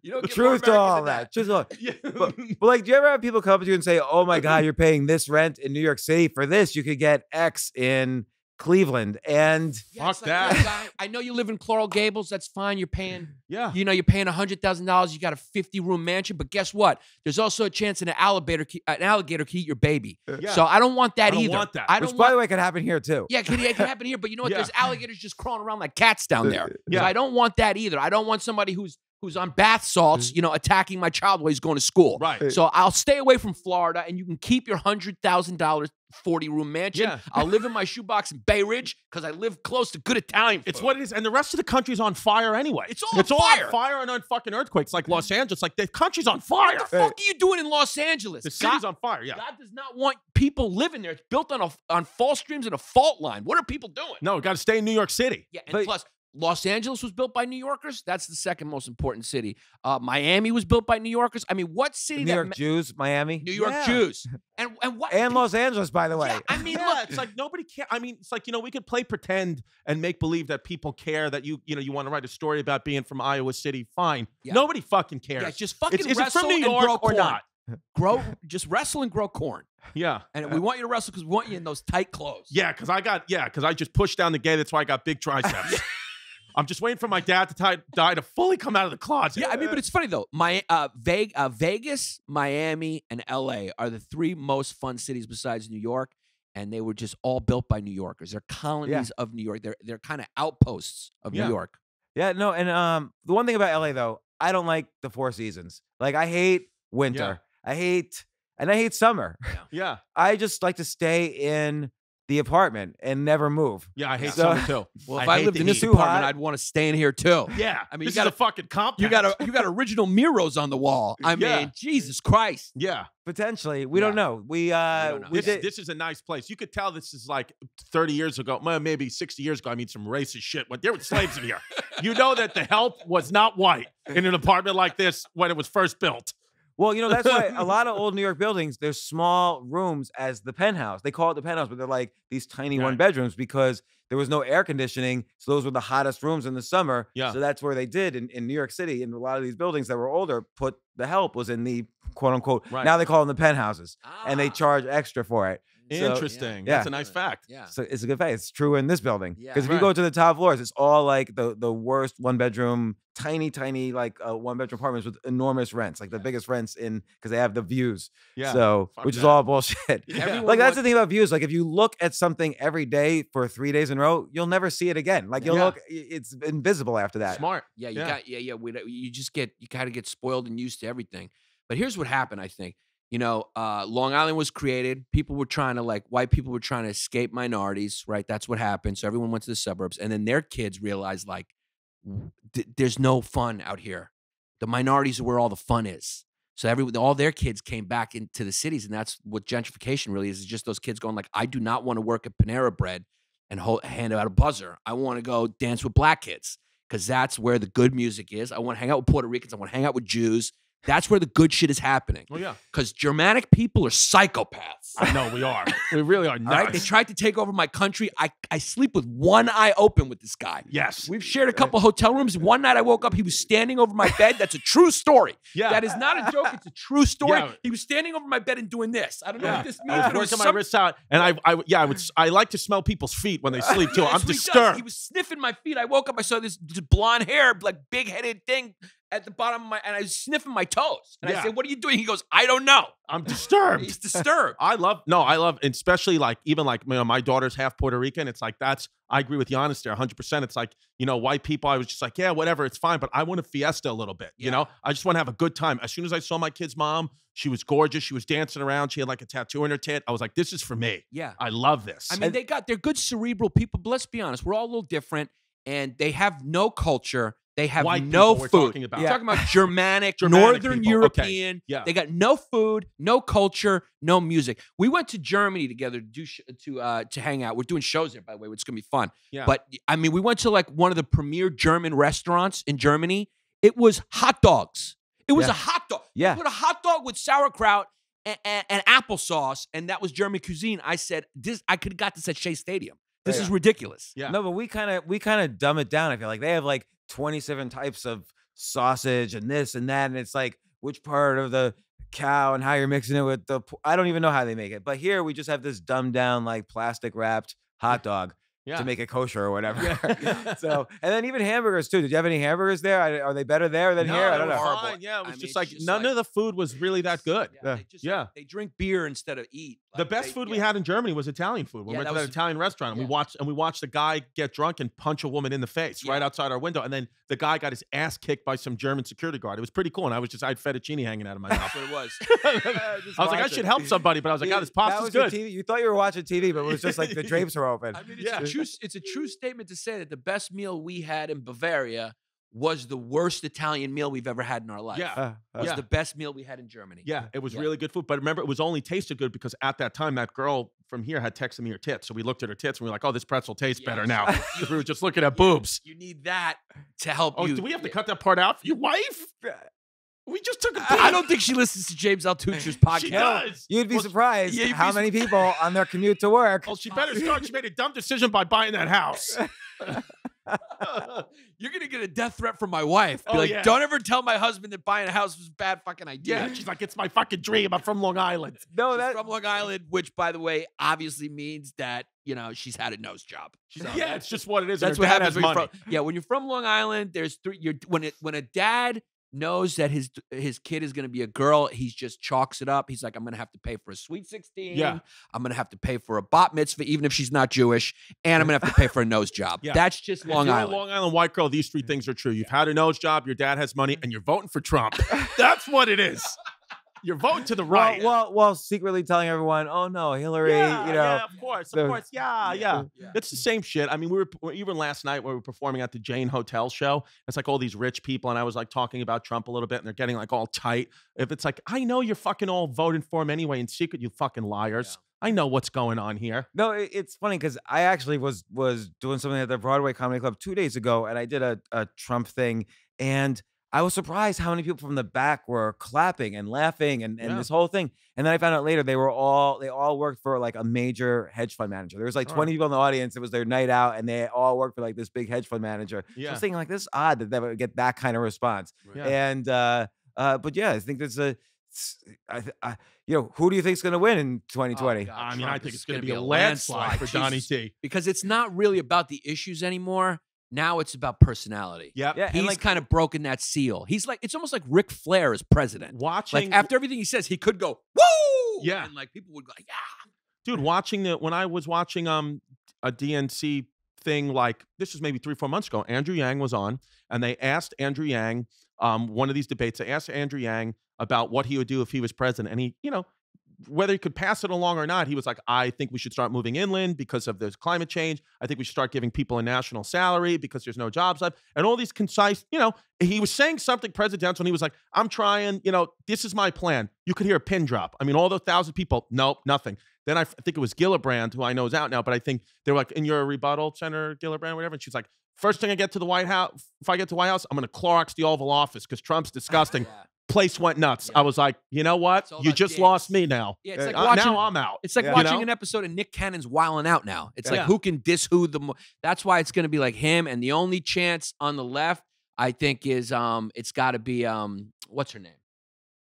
You don't get truth to all than that. Just all- Yeah. But, but like, do you ever have people come up to you and say, "Oh my God, you're paying this rent in New York City for this? You could get X in Cleveland." And Yeah, it's Fuck like, that. "Look, guy, I know you live in Coral Gables. That's fine. You're paying, yeah. you know, you're paying hundred thousand dollars. You got a fifty room mansion. But guess what? There's also a chance an alligator, ca- an alligator can eat your baby. Uh, yeah. So I don't want that I don't either. want that. I which, don't by want. the way, could happen here too. Yeah, it can, it can happen here, but you know what? Yeah. There's alligators just crawling around like cats down there. Yeah. So I don't want that either. I don't want somebody who's who's on bath salts, mm-hmm. you know, attacking my child while he's going to school. Right. So I'll stay away from Florida, and you can keep your hundred thousand dollars forty room mansion. Yeah. I'll live in my shoebox in Bay Ridge because I live close to good Italian food. It's what it is, and the rest of the country's on fire anyway. It's all it's on all fire. on fire and on fucking earthquakes, like Los Angeles. Like the country's on fire. What the fuck are you doing in Los Angeles? The God, city's on fire. Yeah. God does not want people living there. It's built on a on false streams and a fault line. What are people doing? No, got to stay in New York City. Yeah, and But- plus, Los Angeles was built by New Yorkers. That's the second most important city. Uh, Miami was built by New Yorkers. I mean, what city New York Jews, Miami, New York Yeah. Jews and and what and Los Angeles, by the way. Yeah, I mean, yeah, look, it's like nobody care. I mean, it's like you know, we could play pretend and make believe that people care that you you know you want to write a story about being from Iowa City. Fine, nobody fucking cares. yeah, just fucking It's- is it wrestle from New and York grow or corn. not? Grow, just wrestle and grow corn. Yeah, And we want you to wrestle because we want you in those tight clothes. yeah, because I got yeah, because I just pushed down the gate. That's why I got big triceps. I'm just waiting for my dad to tie, die to fully come out of the closet. Yeah, I mean, but it's funny though. My uh, Veg- uh, Vegas, Miami, and LA are the three most fun cities besides New York. and they were just all built by New Yorkers. They're colonies of New York. They're they're kind of outposts of Yeah. New York. Yeah, no, and um, the one thing about LA though, I don't like the four seasons. Like, I hate winter. I hate, and I hate summer. Yeah. I just like to stay in the apartment and never move. Yeah. I hate So- summer too. Well, if I, hate lived the in this heat. Too apartment. I'd want to stay in here too. Yeah. I mean, this you gotta- is a fucking compact. You got a, you got original Miros on the wall. I mean, Jesus Christ. Yeah. Potentially, we don't Yeah. know. We uh, don't know. we This, did. this is a nice place. You could tell this is like 30 years ago, well, maybe 60 years ago. I mean, some racist shit. When there were slaves in here, you know that the help was not white in an apartment like this when it was first built. Well, you know, that's why a lot of old New York buildings, there's small rooms as the penthouse. They call it the penthouse, but they're like these tiny one bedrooms because there was no air conditioning. So those were the hottest rooms in the summer. Yeah. So that's where they did in, in New York City. In a lot of these buildings that were older, put the help was in the quote unquote. Right. Now they call them the penthouses and they Ah. charge extra for it. So- Interesting. Yeah. That's a nice fact. Yeah. So it's a good fact. It's true in this building. Yeah. Because if you go to the top floors, it's all like the the worst one bedroom, tiny, tiny like uh, one bedroom apartments with enormous rents, like the biggest rents in because they have the views. Yeah. So Fuck which is all bullshit. Yeah. Everyone Like that's the thing about views. Like if you look at something every day for three days in a row, you'll never see it again. Like you'll Yeah. look, it's invisible after that. Smart. Yeah, you Yeah. got yeah, yeah. We, you just get you kind of get spoiled and used to everything. But here's what happened. I think you know, uh, Long Island was created. People were trying to like white people were trying to escape minorities, right? That's what happened. So everyone went to the suburbs, and then their kids realized like, th- there's no fun out here. The minorities are where all the fun is. So every all their kids came back into the cities, and that's what gentrification really is. Is just those kids going like, I do not want to work at Panera Bread and hold, hand out a buzzer. I want to go dance with black kids because that's where the good music is. I want to hang out with Puerto Ricans. I want to hang out with Jews. That's where the good shit is happening. Oh, yeah. Because Germanic people are psychopaths. I know we are. We really are All right, they tried to take over my country. I, I sleep with one eye open with this guy. Yes. We've shared a couple hotel rooms. One night I woke up, he was standing over my bed. That's a true story. Yeah. That is not a joke. It's a true story. Yeah. He was standing over my bed and doing this. I don't know Yeah. what this means. I was but it was working my some- wrists out, and I, I, yeah, I would, I like to smell people's feet when they sleep too. I'm what he disturbed. He was sniffing my feet. I woke up. I saw this blonde hair, like big headed thing at the bottom of my, and I was sniffing my toes. And I Yeah. said, "What are you doing?" He goes, "I don't know." I'm disturbed. He's disturbed. I love no, I love especially like even like you know, my daughter's half Puerto Rican. It's like that's I agree with Yannis there 100. percent It's like you know white people. I was just like yeah whatever it's fine, but I want a fiesta a little bit. You know I just want to have a good time. As soon as I saw my kid's mom, she was gorgeous. She was dancing around. She had like a tattoo in her tit. I was like this is for me. yeah. I love this. I mean, they got they're good cerebral people, but let's be honest, we're all a little different, and they have no culture. They have White no we're food. talking about. We're talking about Germanic, Germanic Northern people, okay. European. Yeah. They got no food, no culture, no music. We went to Germany together to do sh- to uh, to hang out. We're doing shows there, by the way, which is gonna be fun. Yeah. But I mean, we went to like one of the premier German restaurants in Germany. It was hot dogs. It was Yeah. a hot dog. Yeah. Put a hot dog with sauerkraut and, and, and applesauce, and that was German cuisine. I said, this I could have got this at Shea Stadium. This Yeah. is ridiculous. yeah. No, but we kind of we kind of dumb it down. I feel like they have like 27 types of sausage and this and that, and it's like which part of the cow and how you're mixing it with the. I don't even know how they make it. But here we just have this dumbed down like plastic wrapped hot dog yeah. to make it kosher or whatever. Yeah. so and then even hamburgers too. Did you have any hamburgers there? I- Are they better there than no, here? I don't know. Horrible. fine. Yeah, it was mean, just it's like just none like- of the food was really that good. Yeah, Yeah. they just Yeah. they drink beer instead of eat. The best they- food we had in Germany was Italian food. We Yeah, went to that was- Italian restaurant and yeah. we watched and we watched a guy get drunk and punch a woman in the face right outside our window. And then the guy got his ass kicked by some German security guard. It was pretty cool. And I was just I had fettuccine hanging out of my mouth. That's what it was. I was like, I should help somebody, but I was like, God, this that pasta's good. TV. You thought you were watching TV, but it was just like the drapes were open. I mean, it's Yeah. True it's a true statement to say that the best meal we had in Bavaria was the worst Italian meal we've ever had in our life. Yeah. Uh, uh, was Yeah. the best meal we had in Germany. Yeah, it was Yeah. really good food. But remember, it was only tasted good because at that time, that girl from here had texted me her tits. So we looked at her tits and we were like, oh, this pretzel tastes better now. 'Cause we were just looking at boobs. You need that to help Oh, you. do we have to cut that part out for your wife? We just took a I I don't think she listens to James Altucher's podcast. She does. You'd be Well, surprised yeah, you'd how be many people on their commute to work. Well, she better start. She made a dumb decision by buying that house. You're gonna get a death threat from my wife. Be Oh, like, yeah. don't ever tell my husband that buying a house was a bad fucking idea. yeah, she's like, it's my fucking dream. I'm from Long Island. No, She's that from Long Island, which, by the way, obviously means that you know she's had a nose job. She's So yeah, that's- it's just what it is. That's her what happens when you're money. from. Yeah, when you're from Long Island, there's three. You're when it when a dad knows that his his kid is going to be a girl, he just chalks it up. He's like, I'm going to have to pay for a sweet 16. Yeah. I'm going to have to pay for a bat mitzvah, even if she's not Jewish, and I'm going to have to pay for a nose job. Yeah. That's just If Long a Island. Long Island white girl, these three mm-hmm. things are true. You've had a nose job, your dad has money, mm-hmm. and you're voting for Trump. That's what it is. You're voting to the right. While, while, while secretly telling everyone, "Oh no, Hillary," yeah, you know. yeah, of course, of the- course, yeah, yeah. Yeah. It's the same shit. I mean, we were even last night when we were performing at the Jane Hotel show. It's like all these rich people, and I was like talking about Trump a little bit, and they're getting like all tight. If it's like, I know you're fucking all voting for him anyway in secret, you fucking liars. I know what's going on here. No, it, it's funny because I actually was was doing something at the Broadway Comedy Club two days ago, and I did a, a Trump thing, and I was surprised how many people from the back were clapping and laughing and, and Yeah. this whole thing. And then I found out later they were all they all worked for like a major hedge fund manager. There was like All 20 people in the audience. It was their night out, and they all worked for like this big hedge fund manager. So I was thinking like this is odd that they would get that kind of response. Yeah. And uh, uh, but yeah, I think there's a s- I, th- I, you know, who do you think is going to win in 2020? Oh, I mean, Trump I think it's going to gonna be a landslide for Jesus. Donnie T. because it's not really about the issues anymore. Now it's about personality. Yep. Yeah, He's like kind of broken that seal. He's like, it's almost like Ric Flair as president. Watching Like after everything he says, he could go, woo! Yeah. And like people would go, yeah. dude watching the when i was watching um a dnc thing like this was maybe three four months ago andrew yang was on and they asked andrew yang um one of these debates they asked andrew yang about what he would do if he was president and he you know whether he could pass it along or not, he was like, I think we should start moving inland because of the climate change. I think we should start giving people a national salary because there's no jobs left. And all these concise, you know, he was saying something presidential and he was like, I'm trying, you know, this is my plan. You could hear a pin drop. I mean, all those thousand people, nope, nothing. Then I, f- I think it was Gillibrand, who I know is out now, but I think they were like, in your rebuttal, Senator Gillibrand, whatever. And she's like, first thing I get to the White House, if I get to the White House, I'm going to Clorox the Oval Office because Trump's disgusting. Yeah. Place went nuts. Yeah. I was like, you know what? You just lost me now. Yeah, it's Uh, like Uh, watching. now I'm out. It's like Yeah. watching You know? an episode of Nick Cannon's Wild 'N Out now. It's like who can diss who the mo- That's why it's going to be like him. And the only chance on the left, I think, is um, it's got to be um, what's her name?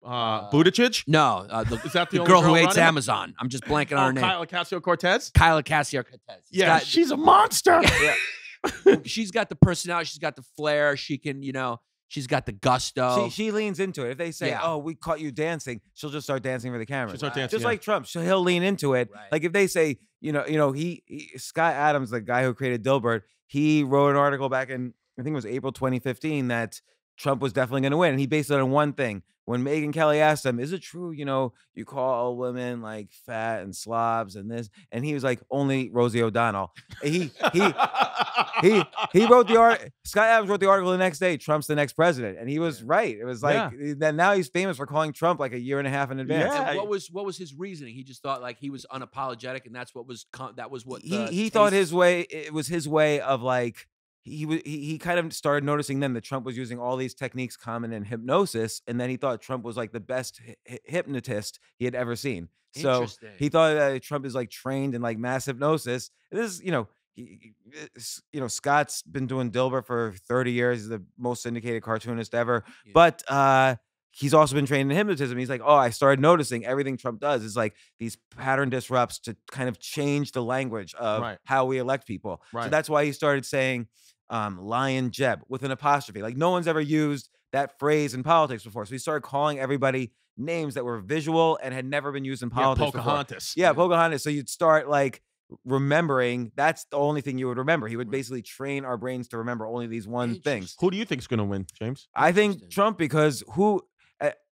Uh, Uh, Buttigieg? No, uh, the, Is that the, the only girl who hates? Amazon. I'm just blanking on Oh, her name. Kyla Ocasio Cortez? Kyla Cassier Cortez. Yeah, she's a monster. she's got the personality. She's got the flair. She can, you know, she's got the gusto. She, she leans into it. If they say, Yeah. "Oh, we caught you dancing," she'll just start dancing for the camera. She'll start Right. dancing, just yeah. like Trump, so he'll lean into it. Right. Like if they say, you know, you know, he, he Scott Adams, the guy who created Dilbert, he wrote an article back in I think it was April 2015 that Trump was definitely going to win, and he based it on one thing. When Megyn Kelly asked him, "Is it true, you know, you call all women like fat and slobs and this?" and he was like, "Only Rosie O'Donnell." He he he he wrote the art. Scott Adams wrote the article the next day. Trump's the next president, and he was right. It was like eh, then now he's famous for calling Trump like a year and a half in advance. Yeah. And what was what was his reasoning? He just thought like he was unapologetic, and that's what was con- that was what he the he thought his way it was his way of like he was he, he kind of started noticing then that Trump was using all these techniques common in hypnosis, and then he thought Trump was like the best hy- hypnotist he had ever seen. So he thought that Trump is like trained in like mass hypnosis. This is you know. He, he- you know, Scott's been doing Dilbert for 30 years. He's the most syndicated cartoonist ever. Yeah. But uh, he's also been trained in hypnotism. He's like, oh, I started noticing everything Trump does is like these pattern disrupts to kind of change the language of Right. how we elect people. So that's why he started saying um, lion Jeb with an apostrophe. Like no one's ever used that phrase in politics before. So he started calling everybody names that were visual and had never been used in yeah, politics before. Pocahontas. Yeah, Pocahontas. So you'd start like remembering. That's the only thing you would remember. He would basically train our brains to remember only these one things. Who do you think's going to win, James? I think Trump because who,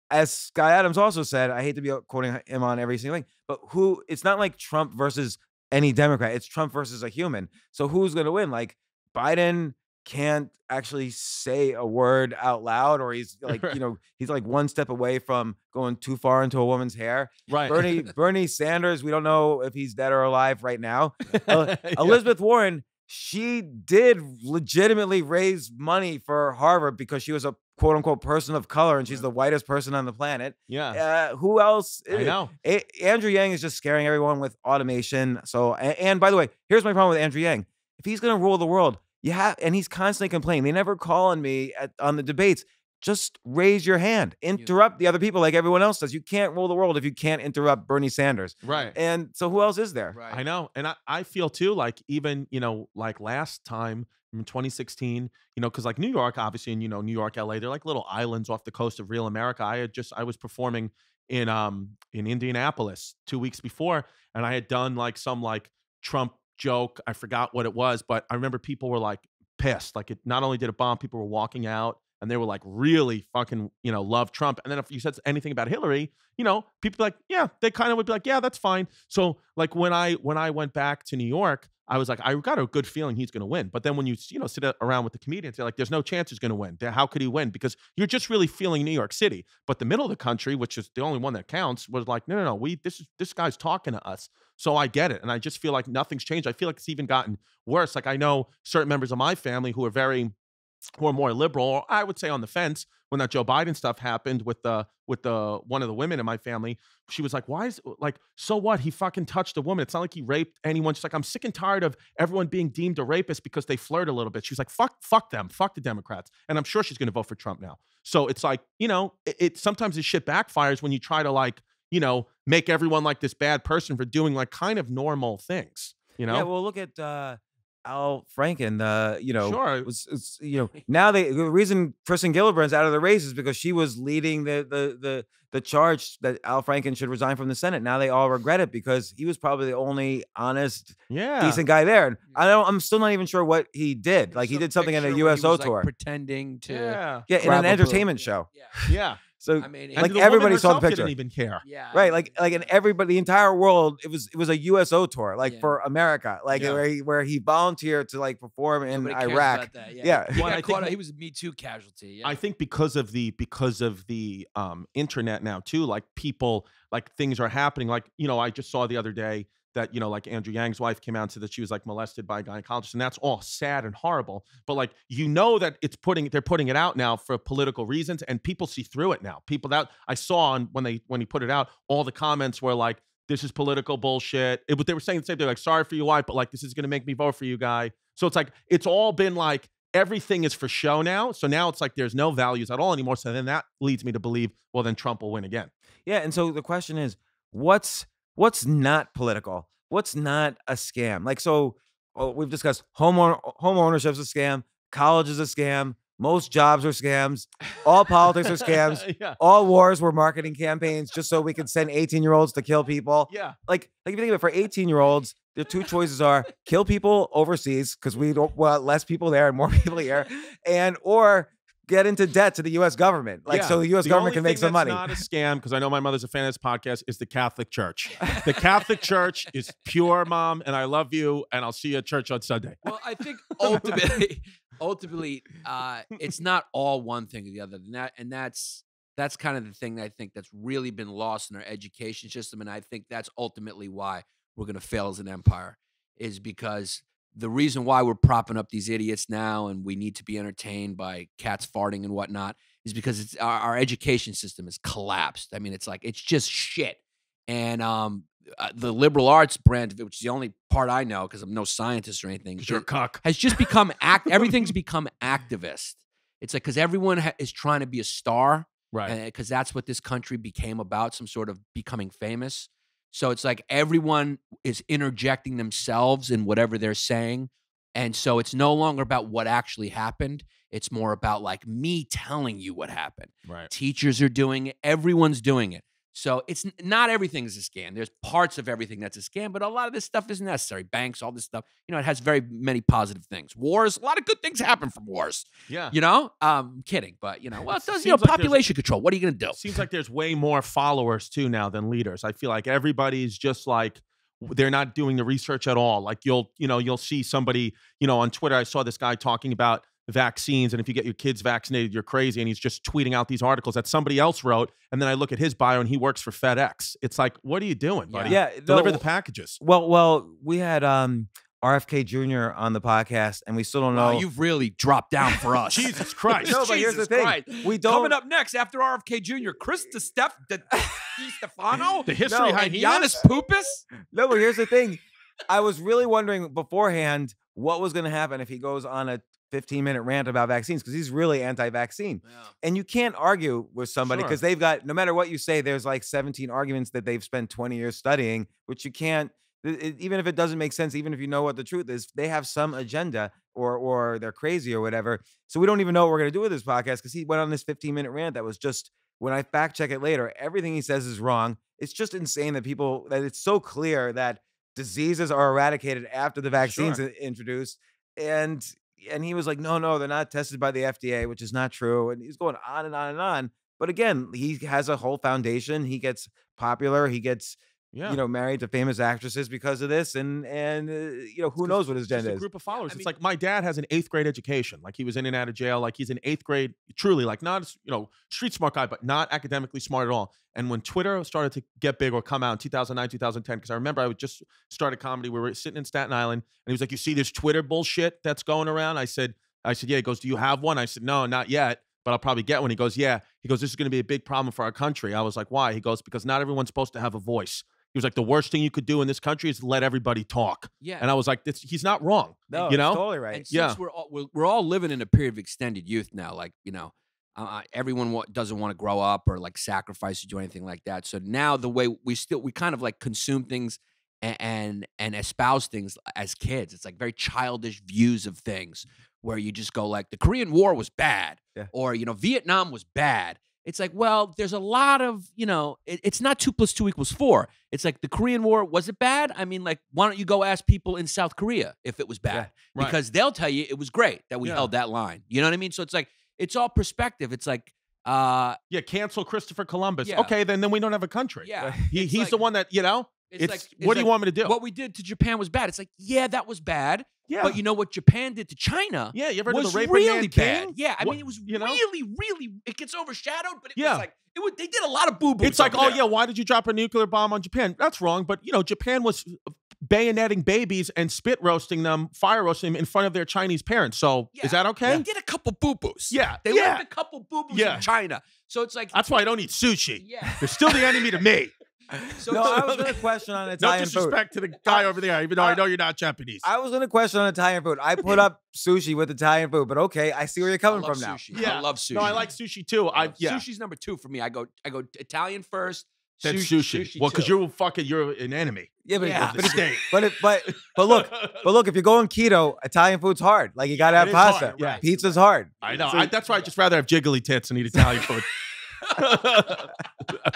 as Scott Adams also said, I hate to be quoting him on every single thing, but who? It's not like Trump versus any Democrat. It's Trump versus a human. So who's going to win? Like Biden can't actually say a word out loud, or he's like, you know, he's like one step away from going too far into a woman's hair. Right. Bernie Bernie Sanders, we don't know if he's dead or alive right now. Yeah. Elizabeth Warren, she did legitimately raise money for Harvard because she was a quote unquote person of color and she's the whitest person on the planet. Yeah. Uh, who else? I know. A- Andrew Yang is just scaring everyone with automation. So, and, and by the way, here's my problem with Andrew Yang. If he's going to rule the world, you have, and he's constantly complaining. They never call on me at, on the debates. just raise your hand, interrupt the other people like everyone else does. You can't rule the world if you can't interrupt Bernie Sanders. Right. And so who else is there? Right. I know. And I, I feel too like even, you know, like last time in 2016, you know, because like New York, obviously, and you know, New York, LA, they're like little islands off the coast of real America. I had just I was performing in um in Indianapolis two weeks before, and I had done like some like Trump joke. I forgot what it was, but I remember people were like pissed. Like it not only did it bomb, people were walking out and they were like really fucking, you know, love Trump. And then if you said anything about Hillary, you know, people like, yeah, they kind of would be like, yeah, that's fine. So like when I when I went back to New York, I was like, I got a good feeling he's going to win. But then when you you know sit around with the comedians, they're like, there's no chance he's going to win. How could he win? Because you're just really feeling New York City. But the middle of the country, which is the only one that counts, was like, no, no, no, we this is this guy's talking to us. So I get it, and I just feel like nothing's changed. I feel like it's even gotten worse. Like I know certain members of my family who are very who are more liberal, or I would say on the fence when that Joe Biden stuff happened with the with the one of the women in my family. She was like, "Why is like so what? He fucking touched a woman. It's not like he raped anyone." She's like, "I'm sick and tired of everyone being deemed a rapist because they flirt a little bit." She's like, "Fuck, fuck them, fuck the Democrats," and I'm sure she's going to vote for Trump now. So it's like you know, it, it sometimes this shit backfires when you try to like you know make everyone like this bad person for doing like kind of normal things. You know? Yeah, well, look at uh, Al Franken. Uh, you know, Sure. was, was you know now they the reason Kirsten Gillibrand's out of the race is because she was leading the the the the charge that Al Franken should resign from the Senate. Now they all regret it because he was probably the only honest, yeah. decent guy there. And I don't. I'm still not even sure what he did. Like he did something in a USO was, like, tour. pretending to yeah. yeah, in an entertainment boob. show. Yeah. Yeah. So I mean, Like, everybody saw the herself picture. Didn't even care. yeah, right, like like in everybody, the entire world, it was it was a USO tour, like Yeah. for America, like Yeah. where he where he volunteered to like perform in Nobody cares Iraq. about that, Yeah. Yeah, he, Well, got I think caught, that- he was a Me Too casualty. Yeah. I think because of the because of the um internet now too, like people like things are happening. Like, you know, I just saw the other day that, you know, like Andrew Yang's wife came out and said that she was like molested by a gynecologist, and that's all sad and horrible. But like you know that it's putting they're putting it out now for political reasons, and people see through it now. People that I saw on when they when he put it out, all the comments were like, This is political bullshit. It, but they were saying the same thing, like, sorry for your wife, but like this is gonna make me vote for you, guy. So it's like it's all been like everything is for show now. So now it's like there's no values at all anymore. So then that leads me to believe, well, then Trump will win again. Yeah, and so the question is, what's what's not political? What's not a scam? Like so, oh, we've discussed home home ownership's a scam, college is a scam, most jobs are scams, all politics are scams, yeah. all wars were marketing campaigns just so we could send 18 year olds to kill people. Yeah. Like, like if you think of it, for 18 year olds, the two choices are kill people overseas because we don't want less people there and more people here, and or get into debt to the U.S. government, like Yeah. so the U.S. The government can make thing some that's money. Not a scam because I know my mother's a fan of this podcast. Is the Catholic Church? The Catholic Church is pure, mom, and I love you, and I'll see you at church on Sunday. Well, I think ultimately, ultimately, uh, it's not all one thing or the other, and that and that's that's kind of the thing that I think that's really been lost in our education system, and I think that's ultimately why we're going to fail as an empire, is because the reason why we're propping up these idiots now and we need to be entertained by cats farting and whatnot is because it's our, our education system has collapsed. I mean, it's like it's just shit, and um. Uh, the liberal arts brand, which is the only part I know because I'm no scientist or anything, you're a cuck. has just become act. Everything's become activist. It's like because everyone ha- is trying to be a star, Right. because that's what this country became about. Some sort of becoming famous. So it's like everyone is interjecting themselves in whatever they're saying, and so it's no longer about what actually happened. It's more about like me telling you what happened. Right. Teachers are doing it. Everyone's doing it. So it's not everything is a scam. There's parts of everything that's a scam, but a lot of this stuff isn't necessary. Banks, all this stuff, you know, it has very many positive things. Wars, a lot of good things happen from wars. Yeah. You know, um, kidding, but you know, well, it does. You know, like population control. What are you gonna do? Seems like there's way more followers too now than leaders. I feel like everybody's just like they're not doing the research at all. Like you'll, you know, you'll see somebody, you know, on Twitter. I saw this guy talking about vaccines and if you get your kids vaccinated, you're crazy. And he's just tweeting out these articles that somebody else wrote. And then I look at his bio and he works for FedEx. It's like, what are you doing, buddy? yeah, Deliver no, the packages. Well, well, we had um RFK Jr. on the podcast, and we still don't know. Wow, you've really dropped down for us. Jesus Christ. No, but here's the Jesus thing. Christ. We don't. Coming up next after RFK Jr., Chris DeStef- De- Di Stefano, The history No, and? Yannis Pupus. No, but here's the thing. I was really wondering beforehand what was going to happen if he goes on a 15 minute rant about vaccines because he's really anti-vaccine. Yeah. And you can't argue with somebody Sure. because they've got no matter what you say, there's like 17 arguments that they've spent 20 years studying, which you can't. it- even if it doesn't make sense, even if you know what the truth is, they have some agenda or or they're crazy or whatever. So we don't even know what we're gonna do with this podcast because he went on this 15 minute rant that was just when I fact check it later, everything he says is wrong. It's just insane that people that it's so clear that diseases are eradicated after the vaccines Sure. introduced. And and he was like, no, no, they're not tested by the FDA, which is not true. And he's going on and on and on. But again, he has a whole foundation. He gets popular. He gets Yeah. you know married to famous actresses because of this. And and uh, you know who knows what his It's just agenda a is. group of followers. I it's mean- like my dad has an eighth grade education. Like he was in and out of jail. Like he's an eighth grade, truly, like not you know street smart guy, but not academically smart at all. And when Twitter started to get big or come out in 2009, 2010, because I remember I would just started comedy. We were sitting in Staten Island, and he was like, "You see this Twitter bullshit that's going around?" I said, "I said, yeah." He goes, "Do you have one?" I said, "No, not yet." But I'll probably get one. He goes, Yeah. He goes, This is going to be a big problem for our country. I was like, Why? He goes, Because not everyone's supposed to have a voice. He was like, The worst thing you could do in this country is let everybody talk. Yeah. And I was like, this, He's not wrong. No, you know? totally right. And since Yeah. we're all we're, we're all living in a period of extended youth now, like you know, uh, everyone wa- doesn't want to grow up or like sacrifice or do anything like that. So now the way we still we kind of like consume things and and, and espouse things as kids, it's like very childish views of things where you just go like the Korean War was bad, Yeah. or you know Vietnam was bad. It's like, well, there's a lot of, you know, it, it's not two plus two equals four. It's like the Korean War, was it bad? I mean, like, why don't you go ask people in South Korea if it was bad? Right. because they'll tell you it was great that we Yeah. held that line. You know what I mean? So it's like it's all perspective. It's like, uh, Yeah, cancel Christopher Columbus. Yeah. Okay, then then we don't have a country. yeah, He, he's like- the one that, you know, It's, it's, like, it's what do you want me to do? What we did to Japan was bad. It's like, yeah, that was bad. yeah. But you know what Japan did to China yeah, you ever heard of the rape really bad. Nanking? Yeah, I What- mean, it was you know? really, really. It gets overshadowed, but it Yeah. was like it was. They did a lot of boo boos. It's like, oh yeah, why did you drop a nuclear bomb on Japan? That's wrong. But you know, Japan was uh, bayoneting babies and spit roasting them, fire roasting them in front of their Chinese parents. So Yeah. is that okay? They did a couple boo boos. Yeah, they yeah. left a couple boo boos Yeah. in China. So it's like, That's why I don't eat sushi. yeah. They're still the enemy to me. So no, I was gonna question on No Italian food. disrespect to the guy over there, even though I, I- know you're not Japanese. I was gonna question on Italian food. I put up sushi with Italian food, but okay, I see where you're coming love from now. sushi. Yeah. I love sushi. no, I like sushi too. I love- yeah. Sushi's number two for me. I go I go Italian first. Then sushi. sushi. Well, because you're fucking you're an enemy. Yeah, but Yeah. but, The it- state. but it, but but look, but look, if you're going keto, Italian food's hard. Like you gotta have pasta. hard, yeah. Pizza's hard. I know. So- I, that's why I just rather have jiggly tits and eat Italian food.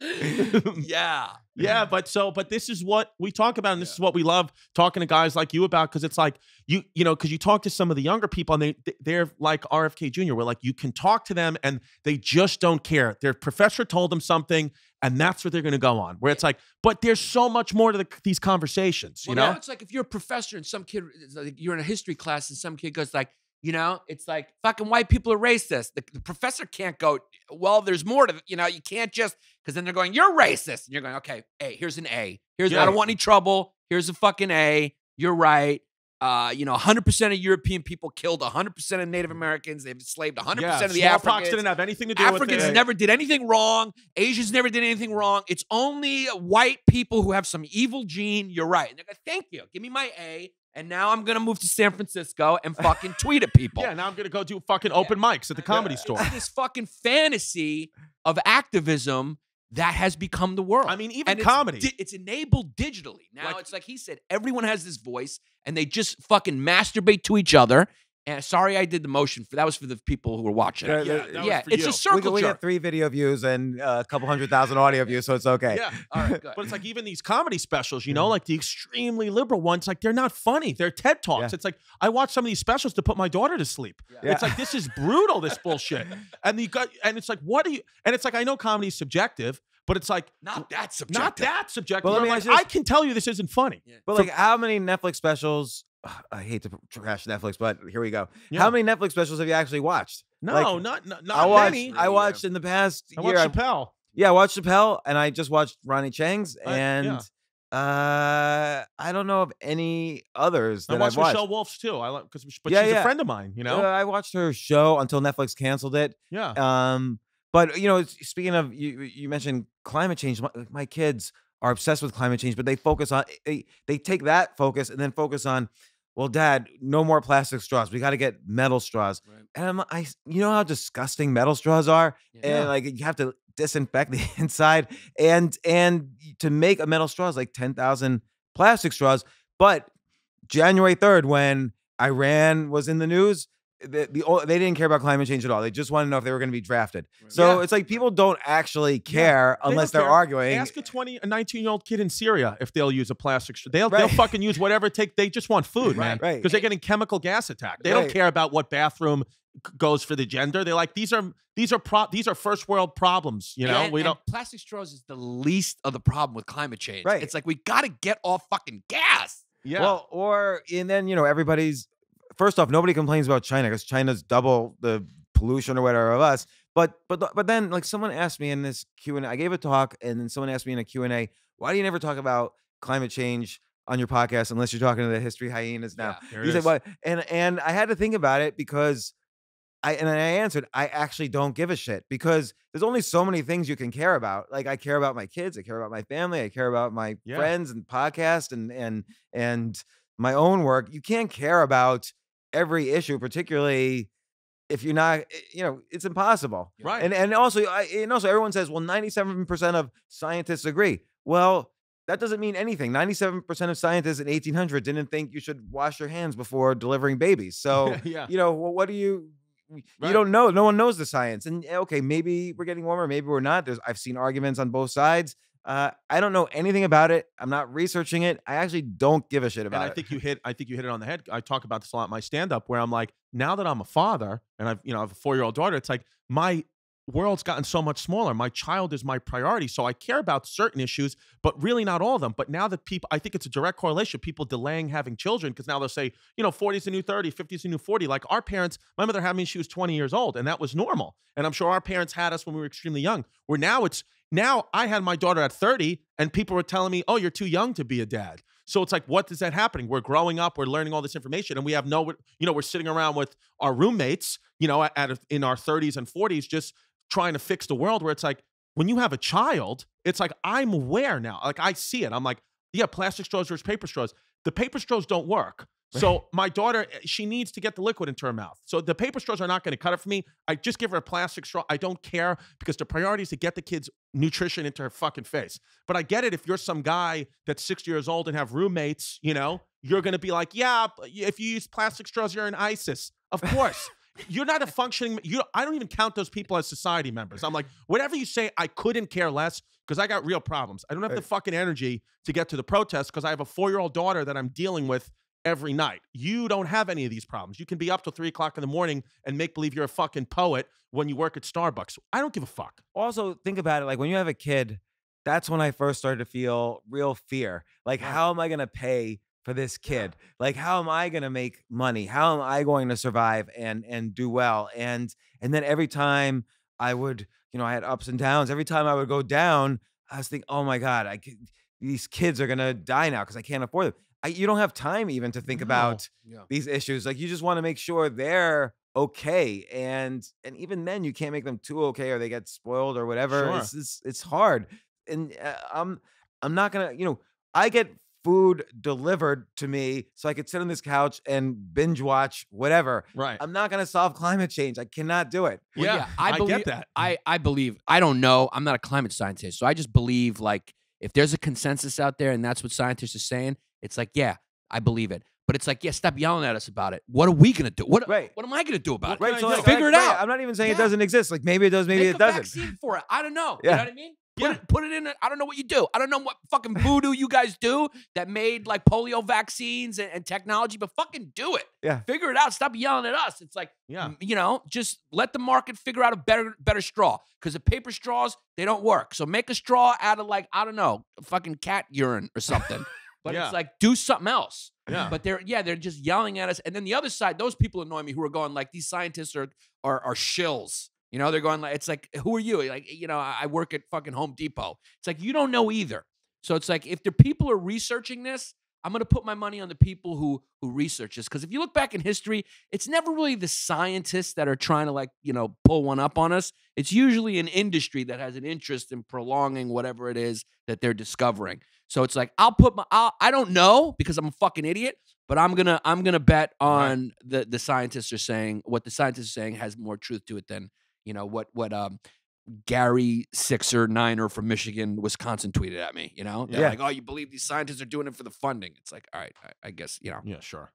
yeah. Yeah, but so, but this is what we talk about, and this is what we love talking to guys like you about, because it's like you, you know, because you talk to some of the younger people, and they they're like RFK Jr., where like you can talk to them, and they just don't care. Their professor told them something, and that's what they're going to go on. Where it's like, but there's so much more to the, these conversations, you Well, know? now it's like if you're a professor and some kid, like you're in a history class and some kid goes like, you know, it's like fucking white people are racist. The, the professor can't go, well, there's more to, you know, you can't just, because then they're going, you're racist. And you're going, okay, hey, here's an A. Here's, I don't want any trouble. Here's a fucking A. You're right. Uh, you know, 100% of European people killed 100% of Native Americans. They've enslaved 100% yeah, of the Africans. didn't have anything to do Africans with it. never did anything wrong. Asians never did anything wrong. It's only white people who have some evil gene. You're right. And they're like, thank you. Give me my A. And now I'm going to move to San Francisco and fucking tweet at people. Yeah, now I'm gonna go do fucking open mics at the comedy store. It's this fucking fantasy of activism that has become the world. I mean, even and comedy. It's, di- it's enabled digitally. Now Like- it's like he said, everyone has this voice and they just fucking masturbate to each other. And sorry, I did the motion for that was for the people who were watching. Yeah, yeah, yeah, that was yeah, for it's you. a circle We get, we jerk. get three video views and uh, a couple hundred thousand audio views, so it's okay. Yeah. All right, good. But it's like even these comedy specials, you know, like the extremely liberal ones, like they're not funny. They're TED Talks. Yeah. It's like I watch some of these specials to put my daughter to sleep. Yeah. It's like this is brutal, this bullshit. And you got and it's like, what do you and it's like I know comedy is subjective, but it's like Not that subjective. not that subjective. Well, let me like, ask you this. I can tell you this isn't funny. But like, how many Netflix specials? I hate to trash Netflix, but here we go. Yeah. How many Netflix specials have you actually watched? No, Like, not not, not I watched. many. I watched in the past I year. watched I- Chappelle. yeah, I watched Chappelle, and I just watched Ronny Chieng's, I- and uh, I don't know of any others I watched I've watched. Michelle Wolf's too. I like because but Yeah, she's yeah. a friend of mine, you know? Uh, I watched her show until Netflix canceled it. yeah. Um, but you know, speaking of you, you mentioned climate change. My, my kids are obsessed with climate change, but they focus on they, they take that focus and then focus on well, Dad, no more plastic straws. We got to get metal straws. Right. And I'm, I, you know how disgusting metal straws are, Yeah. and like you have to disinfect the inside, and and to make a metal straw is like ten thousand plastic straws. But January third, when Iran was in the news, the, the they didn't care about climate change at all. They just wanted to know if they were going to be drafted. Right. So Yeah. it's like people don't actually care they unless don't they're care. arguing. Ask a 20, a 19 year old kid in Syria if they'll use a plastic straw. They'll, they'll fucking use whatever it takes. They just want food, man. Right. Because they're getting chemical gas attack. They don't care about what bathroom goes for the gender. They're like, these are these are pro- these are first world problems. You know, and, we and don't. plastic straws is the least of the problem with climate change. Right. It's like we got to get off fucking gas. Yeah. Well, or and then you know everybody's first off, nobody complains about China because China's double the pollution or whatever of us. But but but then like someone asked me in this Q and I gave a talk, and then someone asked me in a Q and A, why do you never talk about climate change on your podcast unless you're talking to the history hyenas now? He it said. "What?" And and I had to think about it because I and I answered, I actually don't give a shit because there's only so many things you can care about. Like I care about my kids, I care about my family, I care about my Yeah. friends and podcast and and and my own work. You can't care about every issue, particularly if you're not, eh, you know, it's impossible. Right. And and also, I, and also, everyone says, well, 97% of scientists agree. Well, that doesn't mean anything. 97% of scientists in 1800 didn't think you should wash your hands before delivering babies. So, yeah. you know, well, what do you? You Right. don't know. No one knows the science. And eh, okay, maybe we're getting warmer, maybe we're not. There's I've seen arguments on both sides. Uh, I don't know anything about it. I'm not researching it. I actually don't give a shit And about I it. I think you hit I think you hit it on the head. I talk about this a lot in my stand up where I'm like, now that I'm a father and I've, you know, I have a 4-year-old daughter, it's like my world's gotten so much smaller. My child is my priority. So I care about certain issues, but really not all of them. But now that people I think it's a direct correlation, people delaying having children because now they'll say, you know, 40 is the new 30, 50 is the new 40. Like our parents, my mother had me when she was 20 years old, and that was normal. And I'm sure our parents had us when we were extremely young. Where now it's now I had my daughter at 30, and people were telling me, "Oh, you're too young to be a dad." So it's like, what is that happening? We're growing up, we're learning all this information, and we have no, you know, we're sitting around with our roommates, you know, at, in our 30s and 40s, just trying to fix the world. Where it's like, when you have a child, it's like I'm aware now. Like I see it. I'm like, yeah, plastic straws versus paper straws. The paper straws don't work. So my daughter, eh, she needs to get the liquid into her mouth. So the paper straws are not going to cut it for me. I just give her a plastic straw. I don't care because the priority is to get the kids nutrition into her fucking face. But I get it if you're some guy that's 60 years old and have roommates, you know, you're going to be like, yeah, if you use plastic straws, you're an ISIS. Of course. You're not a functioning. You, I don't even count those people as society members. I'm like, whatever you say, I couldn't care less because I got real problems. I don't have the fucking energy to get to the protest because I have a four year old daughter that I'm dealing with every night. You don't have any of these problems. You can be up till three o'clock in the morning and make believe you're a fucking poet when you work at Starbucks. I don't give a fuck. also think about it like when you have a kid that's when i first started to feel real fear like Right. how am i going to pay for this kid like how am i going to make money how am i going to survive and and do well and and then every time i would you know i had ups and downs every time i would go down i was thinking oh my god i could, these kids are going to die now because i can't afford them I, you don't have time even to think No. about Yeah. these issues like you just want to make sure they're okay and and even then you can't make them too okay or they get spoiled or whatever Sure. it's, it's it's hard and uh, i'm i'm not gonna you know i get food delivered to me so i could sit on this couch and binge watch whatever Right. i'm not gonna solve climate change i cannot do it Well, yeah, I, I believe, get that. I, I believe. I don't know. I'm not a climate scientist, so I just believe like if there's a consensus out there and that's what scientists are saying, it's like yeah, I believe it. But it's like yeah, stop yelling at us about it. What are we gonna do? What Right. What am I gonna do about it? Right so like, Figure it right, out. i'm not even saying it doesn't exist like maybe it does maybe Make it a doesn't vaccine for it. I don't know. You know what I mean? Put Yeah. it put it in. A, I don't know what you do. I don't know what fucking voodoo you guys do that made like polio vaccines and, and technology, but fucking do it. Yeah. Figure it out. Stop yelling at us. It's like Yeah. you know, just let the market figure out a better better straw because the paper straws they don't work. So make a straw out of like I don't know, fucking cat urine or something. But Yeah. it's like do something else. Yeah. But they're yeah, they're just yelling at us. And then the other side, those people annoy me who are going like these scientists are are are shills. You know, they're going like it's like who are you? Like you know, I work at fucking Home Depot. It's like you don't know either. So it's like if the people are researching this, I'm going to put my money on the people who who research this because if you look back in history, it's never really the scientists that are trying to like you know pull one up on us. It's usually an industry that has an interest in prolonging whatever it is that they're discovering. So it's like I'll put my I'll, I don't know because I'm a fucking idiot, but I'm gonna I'm gonna bet on the the scientists are saying what the scientists are saying has more truth to it than you know what what um Gary Sixer Niner from Michigan, Wisconsin tweeted at me. You know, they're Yeah. like, "Oh, you believe these scientists are doing it for the funding?" It's like, all right, I, I guess you know. Yeah, sure.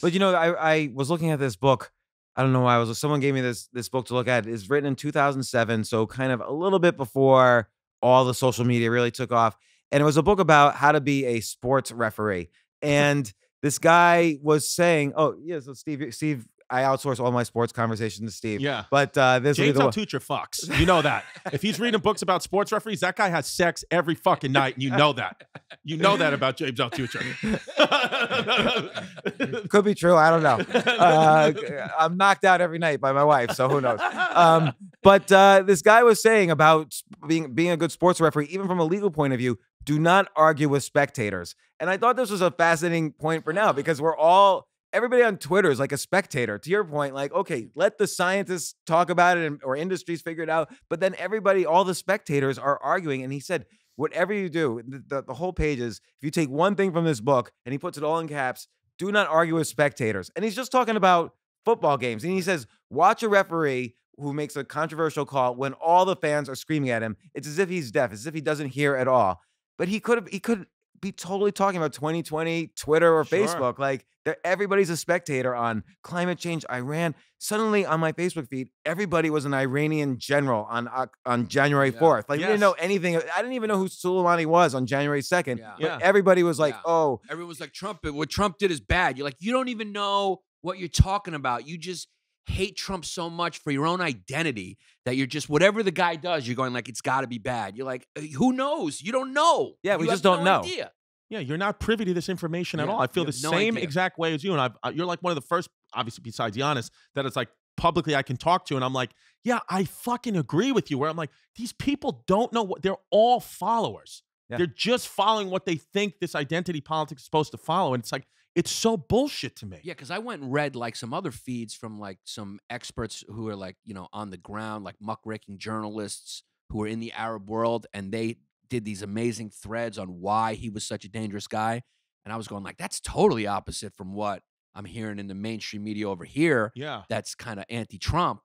But you know, I, I was looking at this book. I don't know why I was. Someone gave me this this book to look at. It's written in 2007, so kind of a little bit before all the social media really took off. And it was a book about how to be a sports referee. And this guy was saying, "Oh yeah, so Steve, Steve, I outsource all my sports conversations to Steve. Yeah. But uh, this James Altucher fucks. You know that. if he's reading books about sports referees, that guy has sex every fucking night, and you know that. You know that about James Altucher. could be true. I don't know. Uh, I'm knocked out every night by my wife, so who knows? Um, but uh, this guy was saying about being being a good sports referee, even from a legal point of view, do not argue with spectators. And I thought this was a fascinating point for now because we're all everybody on Twitter is like a spectator. To your point, like okay, let the scientists talk about it and, or industries figure it out, but then everybody, all the spectators are arguing. And he said. Whatever you do, the, the, the whole page is if you take one thing from this book and he puts it all in caps, do not argue with spectators. And he's just talking about football games. And he says, watch a referee who makes a controversial call when all the fans are screaming at him. It's as if he's deaf, as if he doesn't hear at all. But he could have he could be totally talking about 2020 Twitter or Sure. Facebook. Like everybody's a spectator on climate change, Iran. Suddenly on my Facebook feed, everybody was an Iranian general on Oc- on January Yeah. 4th. Like we didn't know anything. I didn't even know who Soleimani was on January 2nd. Yeah. But Yeah. everybody was like, Yeah. "Oh, was like Trump. What Trump did is bad. You're like, you don't even know what you're talking about. You just hate Trump so much for your own identity that you're just whatever the guy does, you're going like it's got to be bad. You're like, "Uh, who knows? You don't know. Yeah, we You just don't no know. idea. Yeah, you're not privy to this information at all. I feel the no same idea. exact way as you, and I've, uh, you're like one of the first, obviously besides Yannis, that it's like publicly I can talk to, and I'm like, yeah, I fucking agree with you. Where I'm like, these people don't know what they're all followers. Yeah. They're just following what they think this identity politics is supposed to follow, and it's like it's so bullshit to me. Yeah, because I went and read like some other feeds from like some experts who are like, you know, on the ground, like muckraking journalists who are in the Arab world, and they did these amazing threads on why he was such a dangerous guy. And I was going like, that's totally opposite from what I'm hearing in the mainstream media over here. Yeah, That's kind of anti-Trump.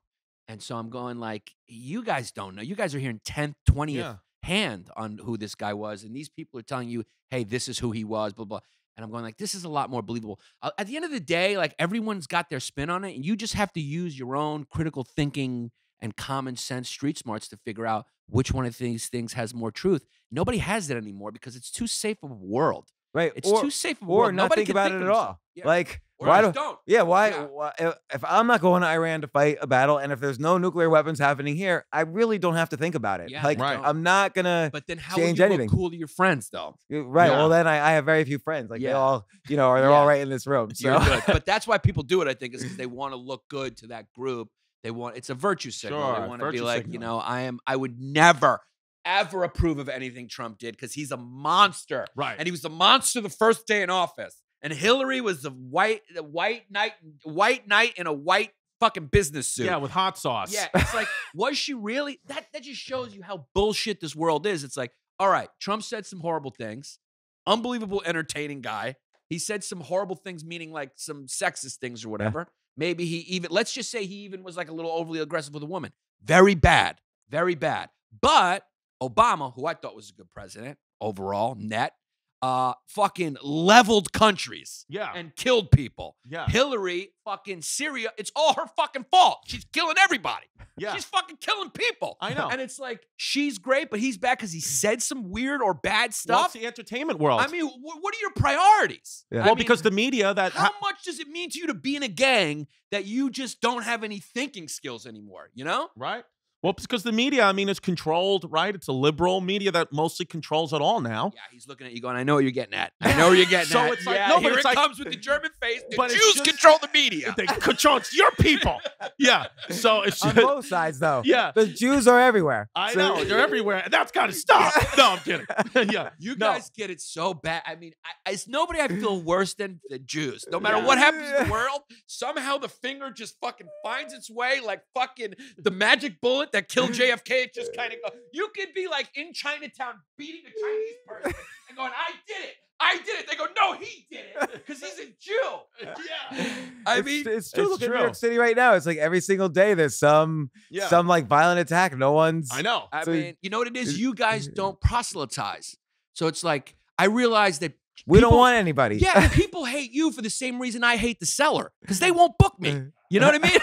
And so I'm going like, you guys don't know. You guys are hearing 10th, 20th yeah. hand on who this guy was, and these people are telling you, "Hey, this is who he was." Blah blah. And I'm going like, this is a lot more believable. Uh, at the end of the day, like everyone's got their spin on it, and you just have to use your own critical thinking and common sense, street smarts to figure out which one of these things has more truth. Nobody has it anymore because it's too safe of a world. right." It's or, too safe of a or world. not Nobody think can about think it at all. Yeah. Like, Or why I do just don't. Yeah, why, Yeah. why? If if I'm not going to Iran to fight a battle, and if there's no nuclear weapons happening here, I really don't have to think about it. Yeah, like, Right. I'm not gonna. But then how change will you anything. look cool to your friends though? right. Yeah. Well, then I, I have very few friends. Like they all, you know, or they're all Yeah. right in this room. So But that's why people do it, I think, is because they want to look good to that group. They want it's a virtue signal. Sure, they want to be virtue like, you know, I am I would never ever approve of anything Trump did because he's a monster. Right. And he was a monster the first day in office. And Hillary was the white the white knight white knight in a white fucking business suit. yeah, with hot sauce. Yeah, it's like, was she really? That that just shows you how bullshit this world is. It's like, all right, Trump said some horrible things, unbelievable, entertaining guy. He said some horrible things, meaning like some sexist things or whatever. Maybe he even, let's just say he even was like a little overly aggressive with a woman. Very bad, very bad. But Obama, who I thought was a good president overall, net, uh, fucking leveled countries yeah, and killed people. yeah, Hillary, fucking Syria, it's all her fucking fault. She's killing everybody. yeah. She's fucking killing people. I know. And it's like she's great, but he's bad because he said some weird or bad stuff. it's the entertainment world. I mean, wh- what are your priorities? Yeah. Well, mean, because the media that how much does it mean to you to be in a gang that you just don't have any thinking skills anymore? You know? right? Well, it's because the media, I mean, is controlled, right? It's a liberal media that mostly controls it all now. Yeah, he's looking at you going, I know what you're getting at. I know where you're getting So at. So it's like- yeah, no, but here it's it like- comes with the German face. The But Jews just- control the media. They control it's your people. Yeah. So it's on both sides, though. yeah. The Jews are everywhere. I So- know they're everywhere, and that's got to stop. No, I'm kidding. yeah, You No. guys get it so bad. I mean, I, it's nobody I feel worse than the Jews. No matter Yeah. what happens in the world, somehow the finger just fucking finds its way like fucking the magic bullet that killed JFK. It just kind of go. You could be like in Chinatown beating a Chinese person and going, "I did it, I did it." They go, "No, he did it because he's a Jew." Yeah, I It's- mean, it's true. it's Look at New. York City right now. It's like every single day there's some Yeah. some like violent attack. No one's. I know. I So you- mean, you know what it is? is- You guys don't proselytize, so it's like I realize that We don't want anybody. Yeah, people hate you for the same reason I hate the Cellar because they won't book me. You know what I mean?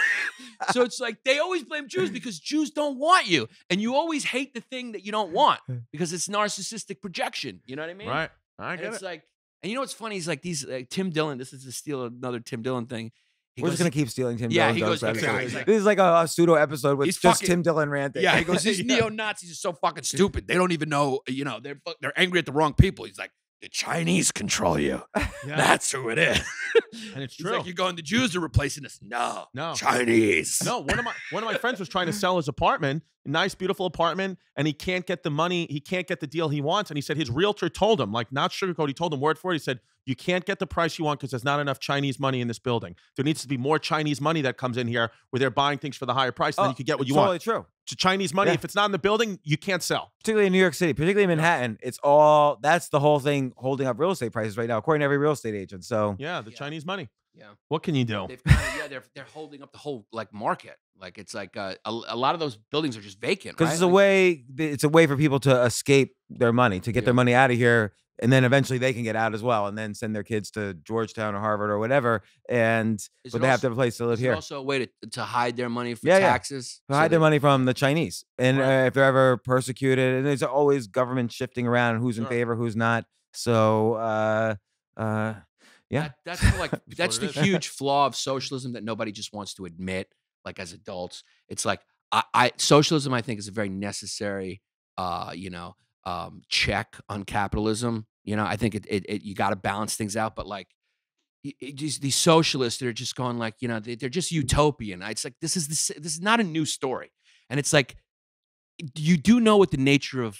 So it's like they always blame Jews because Jews don't want you, and you always hate the thing that you don't want because it's narcissistic projection. You know what I mean? Right. I And it's it. like, and you know what's funny? He's like these like, Tim Dillon. This is to steal another Tim Dillon thing. He We're goes, just gonna keep stealing Tim Yeah, Dillon. he goes, out of "Okay, it. he's like- this is like a, a pseudo episode with just fucking- Tim Dillon ranting. Yeah, he goes. These Yeah. neo Nazis are so fucking stupid. They don't even know. You know, they're they're angry at the wrong people. He's like, the Chinese control you. Yeah. That's who it is. And it's true. like, you're going. The Jews are replacing us. No, No. Chinese. No, one of my one of my friends was trying to sell his apartment, nice, beautiful apartment, and he can't get the money. He can't get the deal he wants, and he said his realtor told him, like not sugarcoat. He told him word for word. He said you can't get the price you want because there's not enough Chinese money in this building. There needs to be more Chinese money that comes in here where they're buying things for the higher price, and then Oh, you can get what you totally want. true. To Chinese money, Yeah. if it's not in the building, you can't sell. Particularly in New York City, particularly in Manhattan, it's all that's the whole thing holding up real estate prices right now, according to every real estate agent. So Yeah, the Yeah. Chinese money. Yeah. What can you do? They've kind of, yeah, they're they're holding up the whole like market. Like it's like uh, a, a lot of those buildings are just vacant. because right? it's a Like, way it's a way for people to escape their money, to get Yeah. their money out of here, and then eventually they can get out as well, and then send their kids to Georgetown or Harvard or whatever, and Is but they have also- to have a place to live here. also a way to, to hide their money for Yeah, yeah. taxes. to So hide their money from the Chinese. And Right. uh, if they're ever persecuted, and there's always government shifting around and who's in Sure. favor, who's not. So, uh, uh, yeah. That, that's the, like that's the it huge flaw of socialism that nobody just wants to admit. Like as adults, it's like I, I socialism. I think is a very necessary, uh, you know, um, check on capitalism. You know, I think it, it, it you got to balance things out. But like y- y- these these socialists, they're just going like, you know, they, they're just utopian. It's like this is this this is not a new story, and it's like you do know what the nature of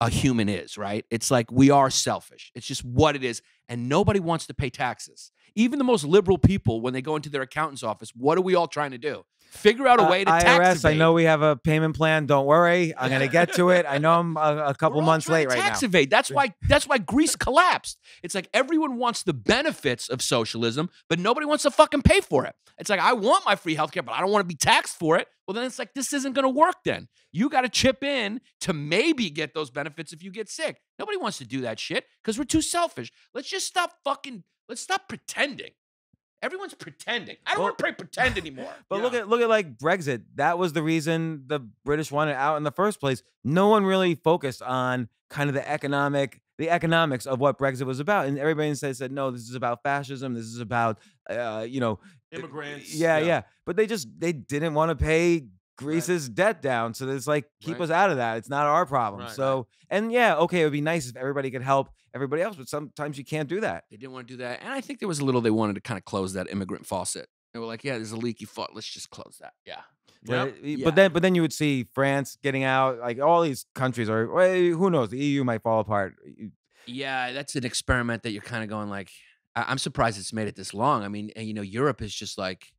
a human is, right? It's like we are selfish. It's just what it is. And nobody wants to pay taxes. Even the most liberal people, when they go into their accountant's office, what are we all trying to do? Figure out a Uh, way to IRS, tax I know we have a payment plan. Don't worry. I'm going to get to it. I know I'm a, a couple months late right tax now. evade. That's why that's why Greece collapsed. It's like everyone wants the benefits of socialism, but nobody wants to fucking pay for it. It's like I want my free healthcare, but I don't want to be taxed for it. Well, then it's like this isn't going to work. Then you got to chip in to maybe get those benefits if you get sick. Nobody wants to do that shit because we're too selfish. Let's just stop fucking. Let's stop pretending. Everyone's pretending. I don't Well- want to pretend anymore. But look at look at like Brexit. That was the reason the British wanted out in the first place. No one really focused on kind of the economic the economics of what Brexit was about, and everybody said said no, this is about fascism. This is about uh, you know Immigrants. Yeah, yeah, But they just they didn't want to pay Greece's debt down, so it's like keep Right. us out of that. It's not our problem. Right, right. so and yeah, okay, it would be nice if everybody could help everybody else, but sometimes you can't do that. They didn't want to do that. And I think there was a little they wanted to kind of close that immigrant faucet. They were like, yeah, there's a leaky faucet. Let's just close that. Yeah. But, Yep. it- Yeah. but then but then you would see France getting out, like all these countries are. Well, who knows? The EU might fall apart. Yeah, that's an experiment that you're kind of going like, I- I'm surprised it's made it this long. I mean, and, you know, Europe is just like,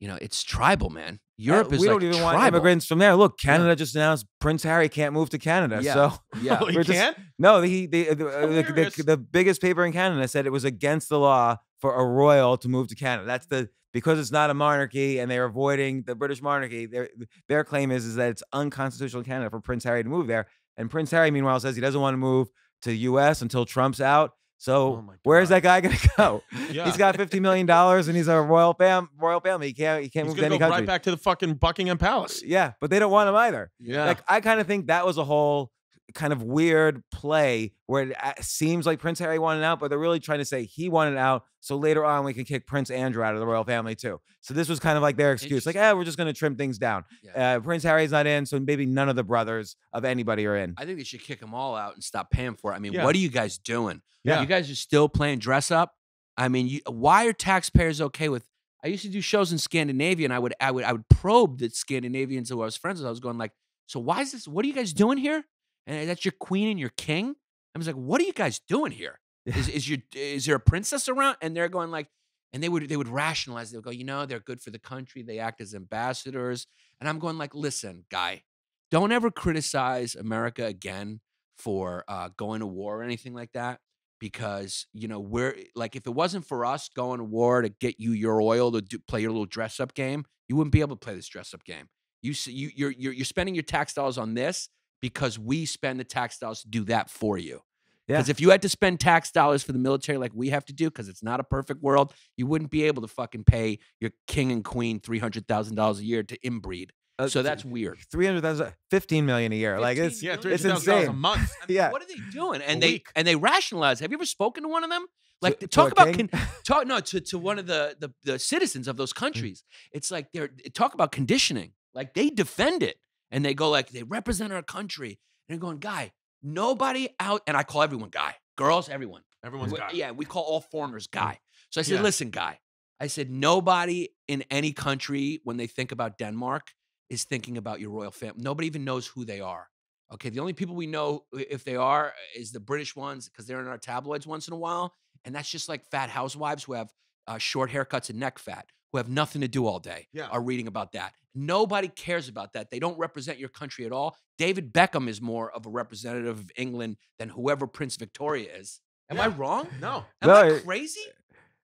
you know, it's tribal, man. Europe is we like don't even want tribal. immigrants from there. Look, Canada just announced Prince Harry can't move to Canada. Yeah. So Yeah. You just- can't? no, he the the, the, the the biggest paper in Canada said it was against the law for a royal to move to Canada. That's the because it's not a monarchy and they're avoiding the British monarchy. Their their claim is is that it's unconstitutional in Canada for Prince Harry to move there. And Prince Harry, meanwhile, says he doesn't want to move to the U.S. until Trump's out. So Oh where's that guy gonna go? Yeah. He's got fifty million dollars and he's a royal fam royal family. He can't he can't He's move gonna any go country. right back to the fucking Buckingham Palace. Yeah, but they don't want him either. Yeah. Like I kind of think that was a whole kind of weird play where it seems like Prince Harry wanted out, but they're really trying to say he wanted out. So later on, we can kick Prince Andrew out of the royal family too. So this was kind of like their excuse, like, Interesting. eh, we're just going to trim things down. Yeah. Uh, Prince Harry's not in, so maybe none of the brothers of anybody are in. I think they should kick them all out and stop paying for it. I mean, Yeah. what are you guys doing? Yeah. You guys are still playing dress up. I mean, you, why are taxpayers okay with? I used to do shows in Scandinavia, and I would, I would, I would probe the Scandinavians who I was friends with. I was going like, "So why is this? What are you guys doing here? And that's your queen and your king." I was like, "What are you guys doing here? Is is your is there a princess around?" And they're going like, and they would they would rationalize. They would go, you know, they're good for the country. They act as ambassadors, and I'm going like, listen, guy, don't ever criticize America again for uh, going to war or anything like that. Because you know we're like, if it wasn't for us going to war to get you your oil to do, play your little dress up game, you wouldn't be able to play this dress up game. You you you're you're, you're spending your tax dollars on this because we spend the tax dollars to do that for you. Yeah. Because if you had to spend tax dollars for the military like we have to do, because it's not a perfect world, you wouldn't be able to fucking pay your king and queen three hundred thousand dollars a year to inbreed. Uh, So that's weird. 300,000, 15 million a year. Like it's, Yeah, It's three hundred thousand dollars a insane. month. I mean, Yeah. what are they doing? And A they week. and they rationalize. Have you ever spoken to one of them? Like To- talk to about con- talk no to to one of the, the the citizens of those countries. It's like they're talk about conditioning. Like they defend it and they go like they represent our country. And they're going, guy, nobody out. And I call everyone guy, girls, everyone. Everyone's We- got. Yeah, we call all foreigners guy. So I said, Yeah. listen, guy. I said, nobody in any country when they think about Denmark is thinking about your royal family. Nobody even knows who they are. Okay, the only people we know if they are is the British ones because they're in our tabloids once in a while, and that's just like fat housewives who have uh, short haircuts and neck fat, who have nothing to do all day, Yeah. are reading about that. Nobody cares about that. They don't represent your country at all. David Beckham is more of a representative of England than whoever Prince Victoria is. Am I wrong? No. Am No, I crazy?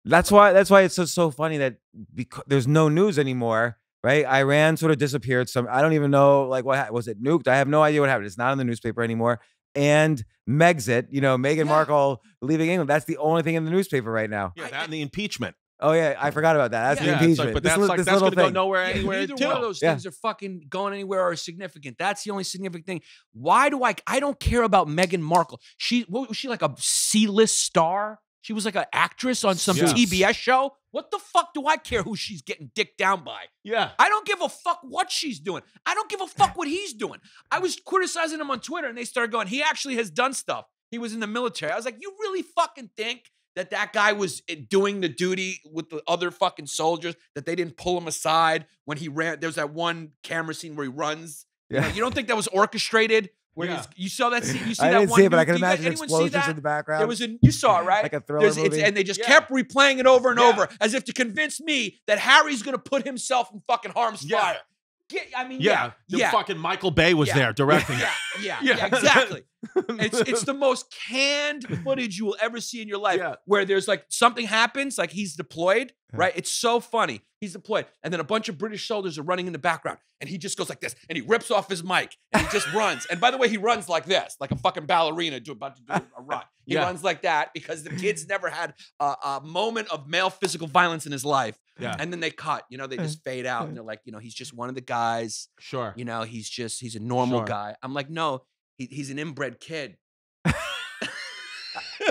That's why. That's why it's so so funny that because there's no news anymore, right? Iran sort of disappeared. Some I don't even know like what was it nuked. I have no idea what happened. It's not in the newspaper anymore. And Megxit, you know, Meghan Yeah. Markle leaving England. That's the only thing in the newspaper right now. Yeah, I- that and the impeachment. Oh yeah, I forgot about that. That's Yeah, the yeah, impeachment. like, but This that's li- like this that's little gonna go nowhere Yeah, anywhere neither too. one of those Yeah. things are fucking going anywhere or significant. That's the only significant thing. Why do I? I don't care about Meghan Markle. She what was she like a C-list star? She was like an actress on some Yes. TBS show. What the fuck do I care who she's getting dicked down by? Yeah. I don't give a fuck what she's doing. I don't give a fuck what he's doing. I was criticizing him on Twitter and they started going, he actually has done stuff. He was in the military. I was like, you really fucking think that that guy was eh, doing the duty with the other fucking soldiers, that they didn't pull him aside when he ran? There's that one camera scene where he runs. You, know, Yeah. you don't think that was orchestrated? Where Yeah. you saw that scene? You see I that didn't one? see it, but I can imagine explosions in the background. There was a you saw it right. like a thriller There's- it's- movie. and they just Yeah. kept replaying it over and Yeah. over as if to convince me that Harry's going to put himself in fucking harm's Yeah. fire. Get, I mean, Yeah. yeah, The yeah, fucking Michael Bay was Yeah. there directing yeah, it. yeah, Yeah. yeah, exactly. It's it's the most canned footage you will ever see in your life. Yeah. Where there's like something happens, like he's deployed, right? It's so funny. He's deployed, and then a bunch of British soldiers are running in the background, and he just goes like this, and he rips off his mic, and he just runs. And by the way, he runs like this, like a fucking ballerina do about to do a run. He Yeah. runs like that because the kid's never had a, a moment of male physical violence in his life. Yeah. And then they cut, you know, they just fade out, and they're like, you know, he's just one of the guys Sure. you know, he's just he's a normal Sure. guy. I'm like, no, he, he's an inbred kid.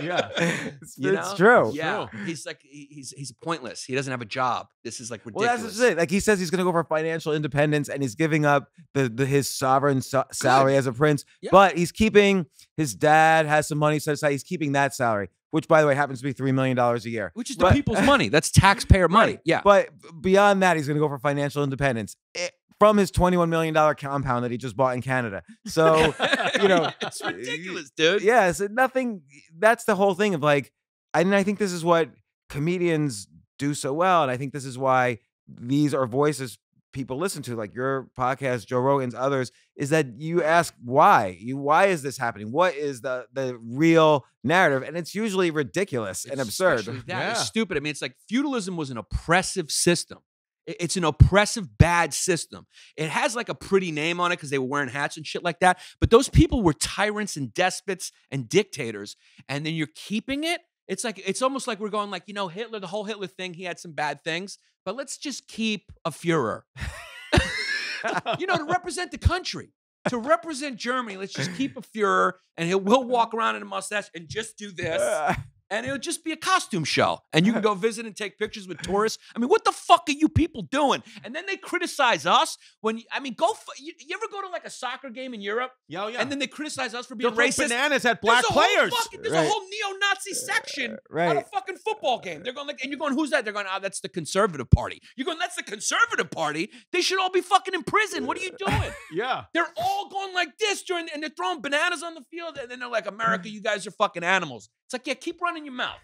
Yeah. it's, You it's true. Yeah, he's like he- he's he's pointless. He doesn't have a job. This is like Well, ridiculous. that's the thing. Like he says, he's going to go for financial independence, and he's giving up the, the his sovereign sa- salary as a prince. Yeah. But he's keeping his dad has some money set aside. He's keeping that salary, which, by the way, happens to be three million dollars a year. Which is But- the people's money. That's taxpayer money. Right. Yeah. But beyond that, he's going to go for financial independence eh, from his twenty-one million dollar compound that he just bought in Canada. So you know, it's ridiculous, dude. yeah, so nothing. That's the whole thing of like, and I think this is what comedians do so well, and I think this is why these are voices people listen to, like your podcast, Joe Rogan's, others, is that you ask why you why is this happening? What is the the real narrative? And it's usually ridiculous and absurd. especially That It's Yeah. stupid. I mean, it's like feudalism was an oppressive system. It's an oppressive, bad system. It has like a pretty name on it because they were wearing hats and shit like that. But those people were tyrants and despots and dictators. And then you're keeping it. It's like it's almost like we're going like you know Hitler, the whole Hitler thing. He had some bad things, but let's just keep a Führer. you know, to represent the country, to represent Germany. Let's just keep a Führer, and he'll we'll walk around in a mustache and just do this and it'll just be a costume show. And you can go visit and take pictures with tourists. I mean, what the fuck are you people doing? And then they criticize us when I mean, go. F- you, you ever go to like a soccer game in Europe, Yeah, oh, yeah. and then they criticize us for They'll being throw racist? bananas at black there's a whole players. fucking- there's Right. a whole neo-Nazi section right at a fucking football game. They're going like, and you're going, who's that? They're going, ah, that's the conservative party. You're going, that's the conservative party. They should all be fucking in prison. What are you doing? yeah. They're all going like this during, and they're throwing bananas on the field, and then they're like, "America, you guys are fucking animals." It's like, yeah, keep running your mouth,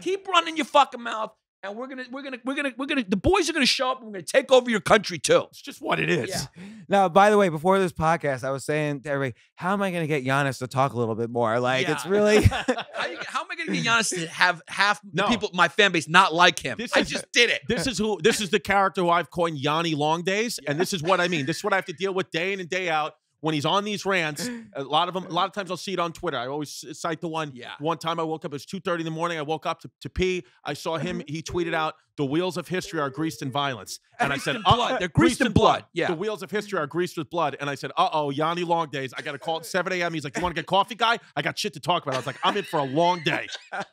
keep running your fucking mouth. and we're gonna we're gonna we're gonna we're gonna the boys are gonna show up and we're gonna take over your country too. It's just what it is. Yeah. Now, by the way, before this podcast, I was saying to everybody, how am I going to get Yannis to talk a little bit more? Like, it's really. How, you- how am I gonna get Yannis to have half the No. people my fan base not like him? This I is- just did it. This is who. This is the character who I've coined Yanni Long Days, and this is what I mean. This is what I have to deal with day in and day out when he's on these rants. A lot of them. A lot of times I'll see it on Twitter. I always cite the one. Yeah. One time I woke up. It was two thirty in the morning. I woke up to, to pee. I saw him. Mm-hmm. He tweeted out, "The wheels of history are greased in violence," and I said, in "Uh, blood. They're greased in blood." Yeah. The wheels of history are greased with blood." And I said, "Uh oh, Yanni Long Days. I got to call at seven a.m." He's like, "You want to get coffee, guy? I got shit to talk about." I was like, "I'm in for a long day.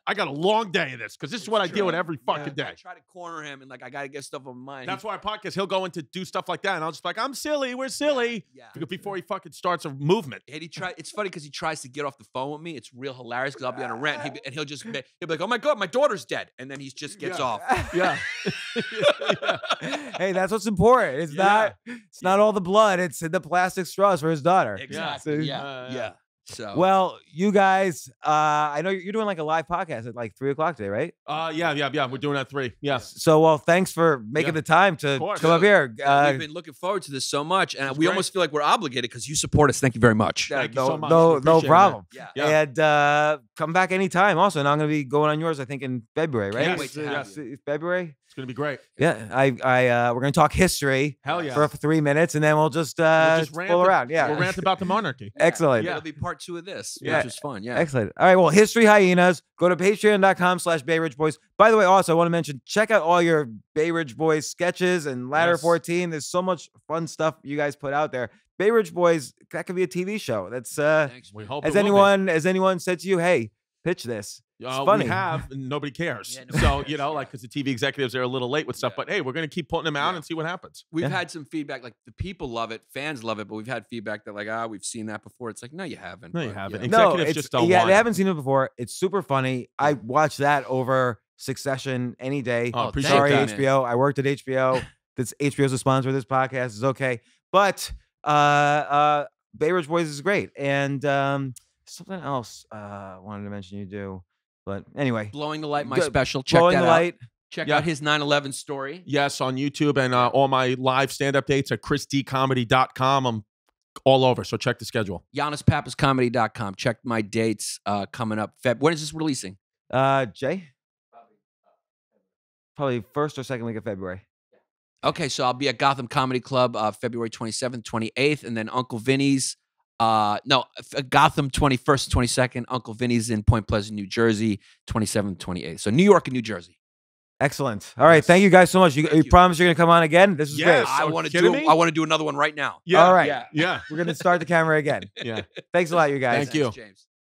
I got a long day of this because this is what I deal with every fucking I day." I try to corner him and like I gotta get stuff on my mind. That's why our podcast, he'll go in to do stuff like that. And I'll just be like, I'm silly. We're silly. Yeah. Because Before he fucking starts a movement. And he try. It's funny because he tries to get off the phone with me. It's real hilarious because I'll be on a rant, and, he, and he'll just be, he'll be like, "Oh my god, my daughter's dead," and then he just gets Yeah. off. Yeah. hey, that's what's important. It's Yeah. not. It's not all the blood. It's in the plastic straws for his daughter. Exactly. So- Yeah. Uh, Yeah. So Well, you guys, uh, I know you're you're doing like a live podcast at like three o'clock today, right? Uh, yeah, yeah, yeah. We're doing that three. Yes. So, well, thanks for making Yeah. the time to course. come up here. Uh, we've been looking forward to this so much, and we great. almost feel like we're obligated because you support us. Thank you very much. yeah, Thank you so much. no, no appreciate it, problem. Yeah. Yeah. And uh, come back anytime. Also, and I'm going to be going on yours. I think in February, right? Can't wait to Uh, have s- February. It's going to be great. Yeah, I, I, uh, we're going to talk history Hell yeah. for three minutes, and then we'll just uh, just rant fool ab- around. Yeah, We'll rant about the monarchy. excellent. Yeah, it'll be part two of this, Yeah. which is fun. Yeah. Excellent. All right. Well, History Hyenas. Go to patreon.com slash Bay Ridge Boys. By the way, also, I want to mention check out all your Bay Ridge Boys sketches and Ladder Yes. 14. There's so much fun stuff you guys put out there. Bay Ridge Boys, that could be a TV show. That's uh Thanks. We hope has it will be. anyone has anyone said to you, hey, pitch this? Uh, funny. We have, and nobody cares. Yeah, nobody so, cares, you know, yeah. like, because the TV executives are a little late with stuff, Yeah. but hey, we're going to keep putting them out Yeah. and see what happens. We've Yeah. had some feedback, like the people love it, fans love it, but we've had feedback that like, ah, we've seen that before. It's like, no, you haven't. No, you but, haven't. yeah. No, Executives it's, just don't yeah, want they it. haven't seen it before. It's super funny. I watch that over Succession any day. Oh, Oh, appreciate Sorry, that. man. HBO. I worked at HBO. this HBO's a sponsor of this podcast. is okay. But uh uh Bay Ridge Boys is great. And um something else uh I wanted to mention you do. But anyway, Blowing the light, my Good. special. Check blowing that the out. light. Check Yeah. out his 9/11 story. Yes, on YouTube and uh, all my live stand-up dates at chrisdcomedy.com. I'm all over, so check the schedule. YannisPappasComedy.com. Check my dates uh, coming up. Feb. When is this releasing? Uh Jay? Probably first or second week of February. Okay, so I'll be at Gotham Comedy Club uh, February 27th, 28th, and then Uncle Vinny's. Uh, no, Gotham 21st, 22nd. Uncle Vinny's in Point Pleasant, New Jersey, 27th, 28th. So New York and New Jersey. Excellent. All right. Thank you guys so much. You, Thank you you. promise you're gonna come on again? This is Yes. great. I want to do. me? I want to do another one right now. Yeah. All right. Yeah. Yeah. We're gonna start the camera again. Yeah. Thanks a lot, you guys. Thank you. James.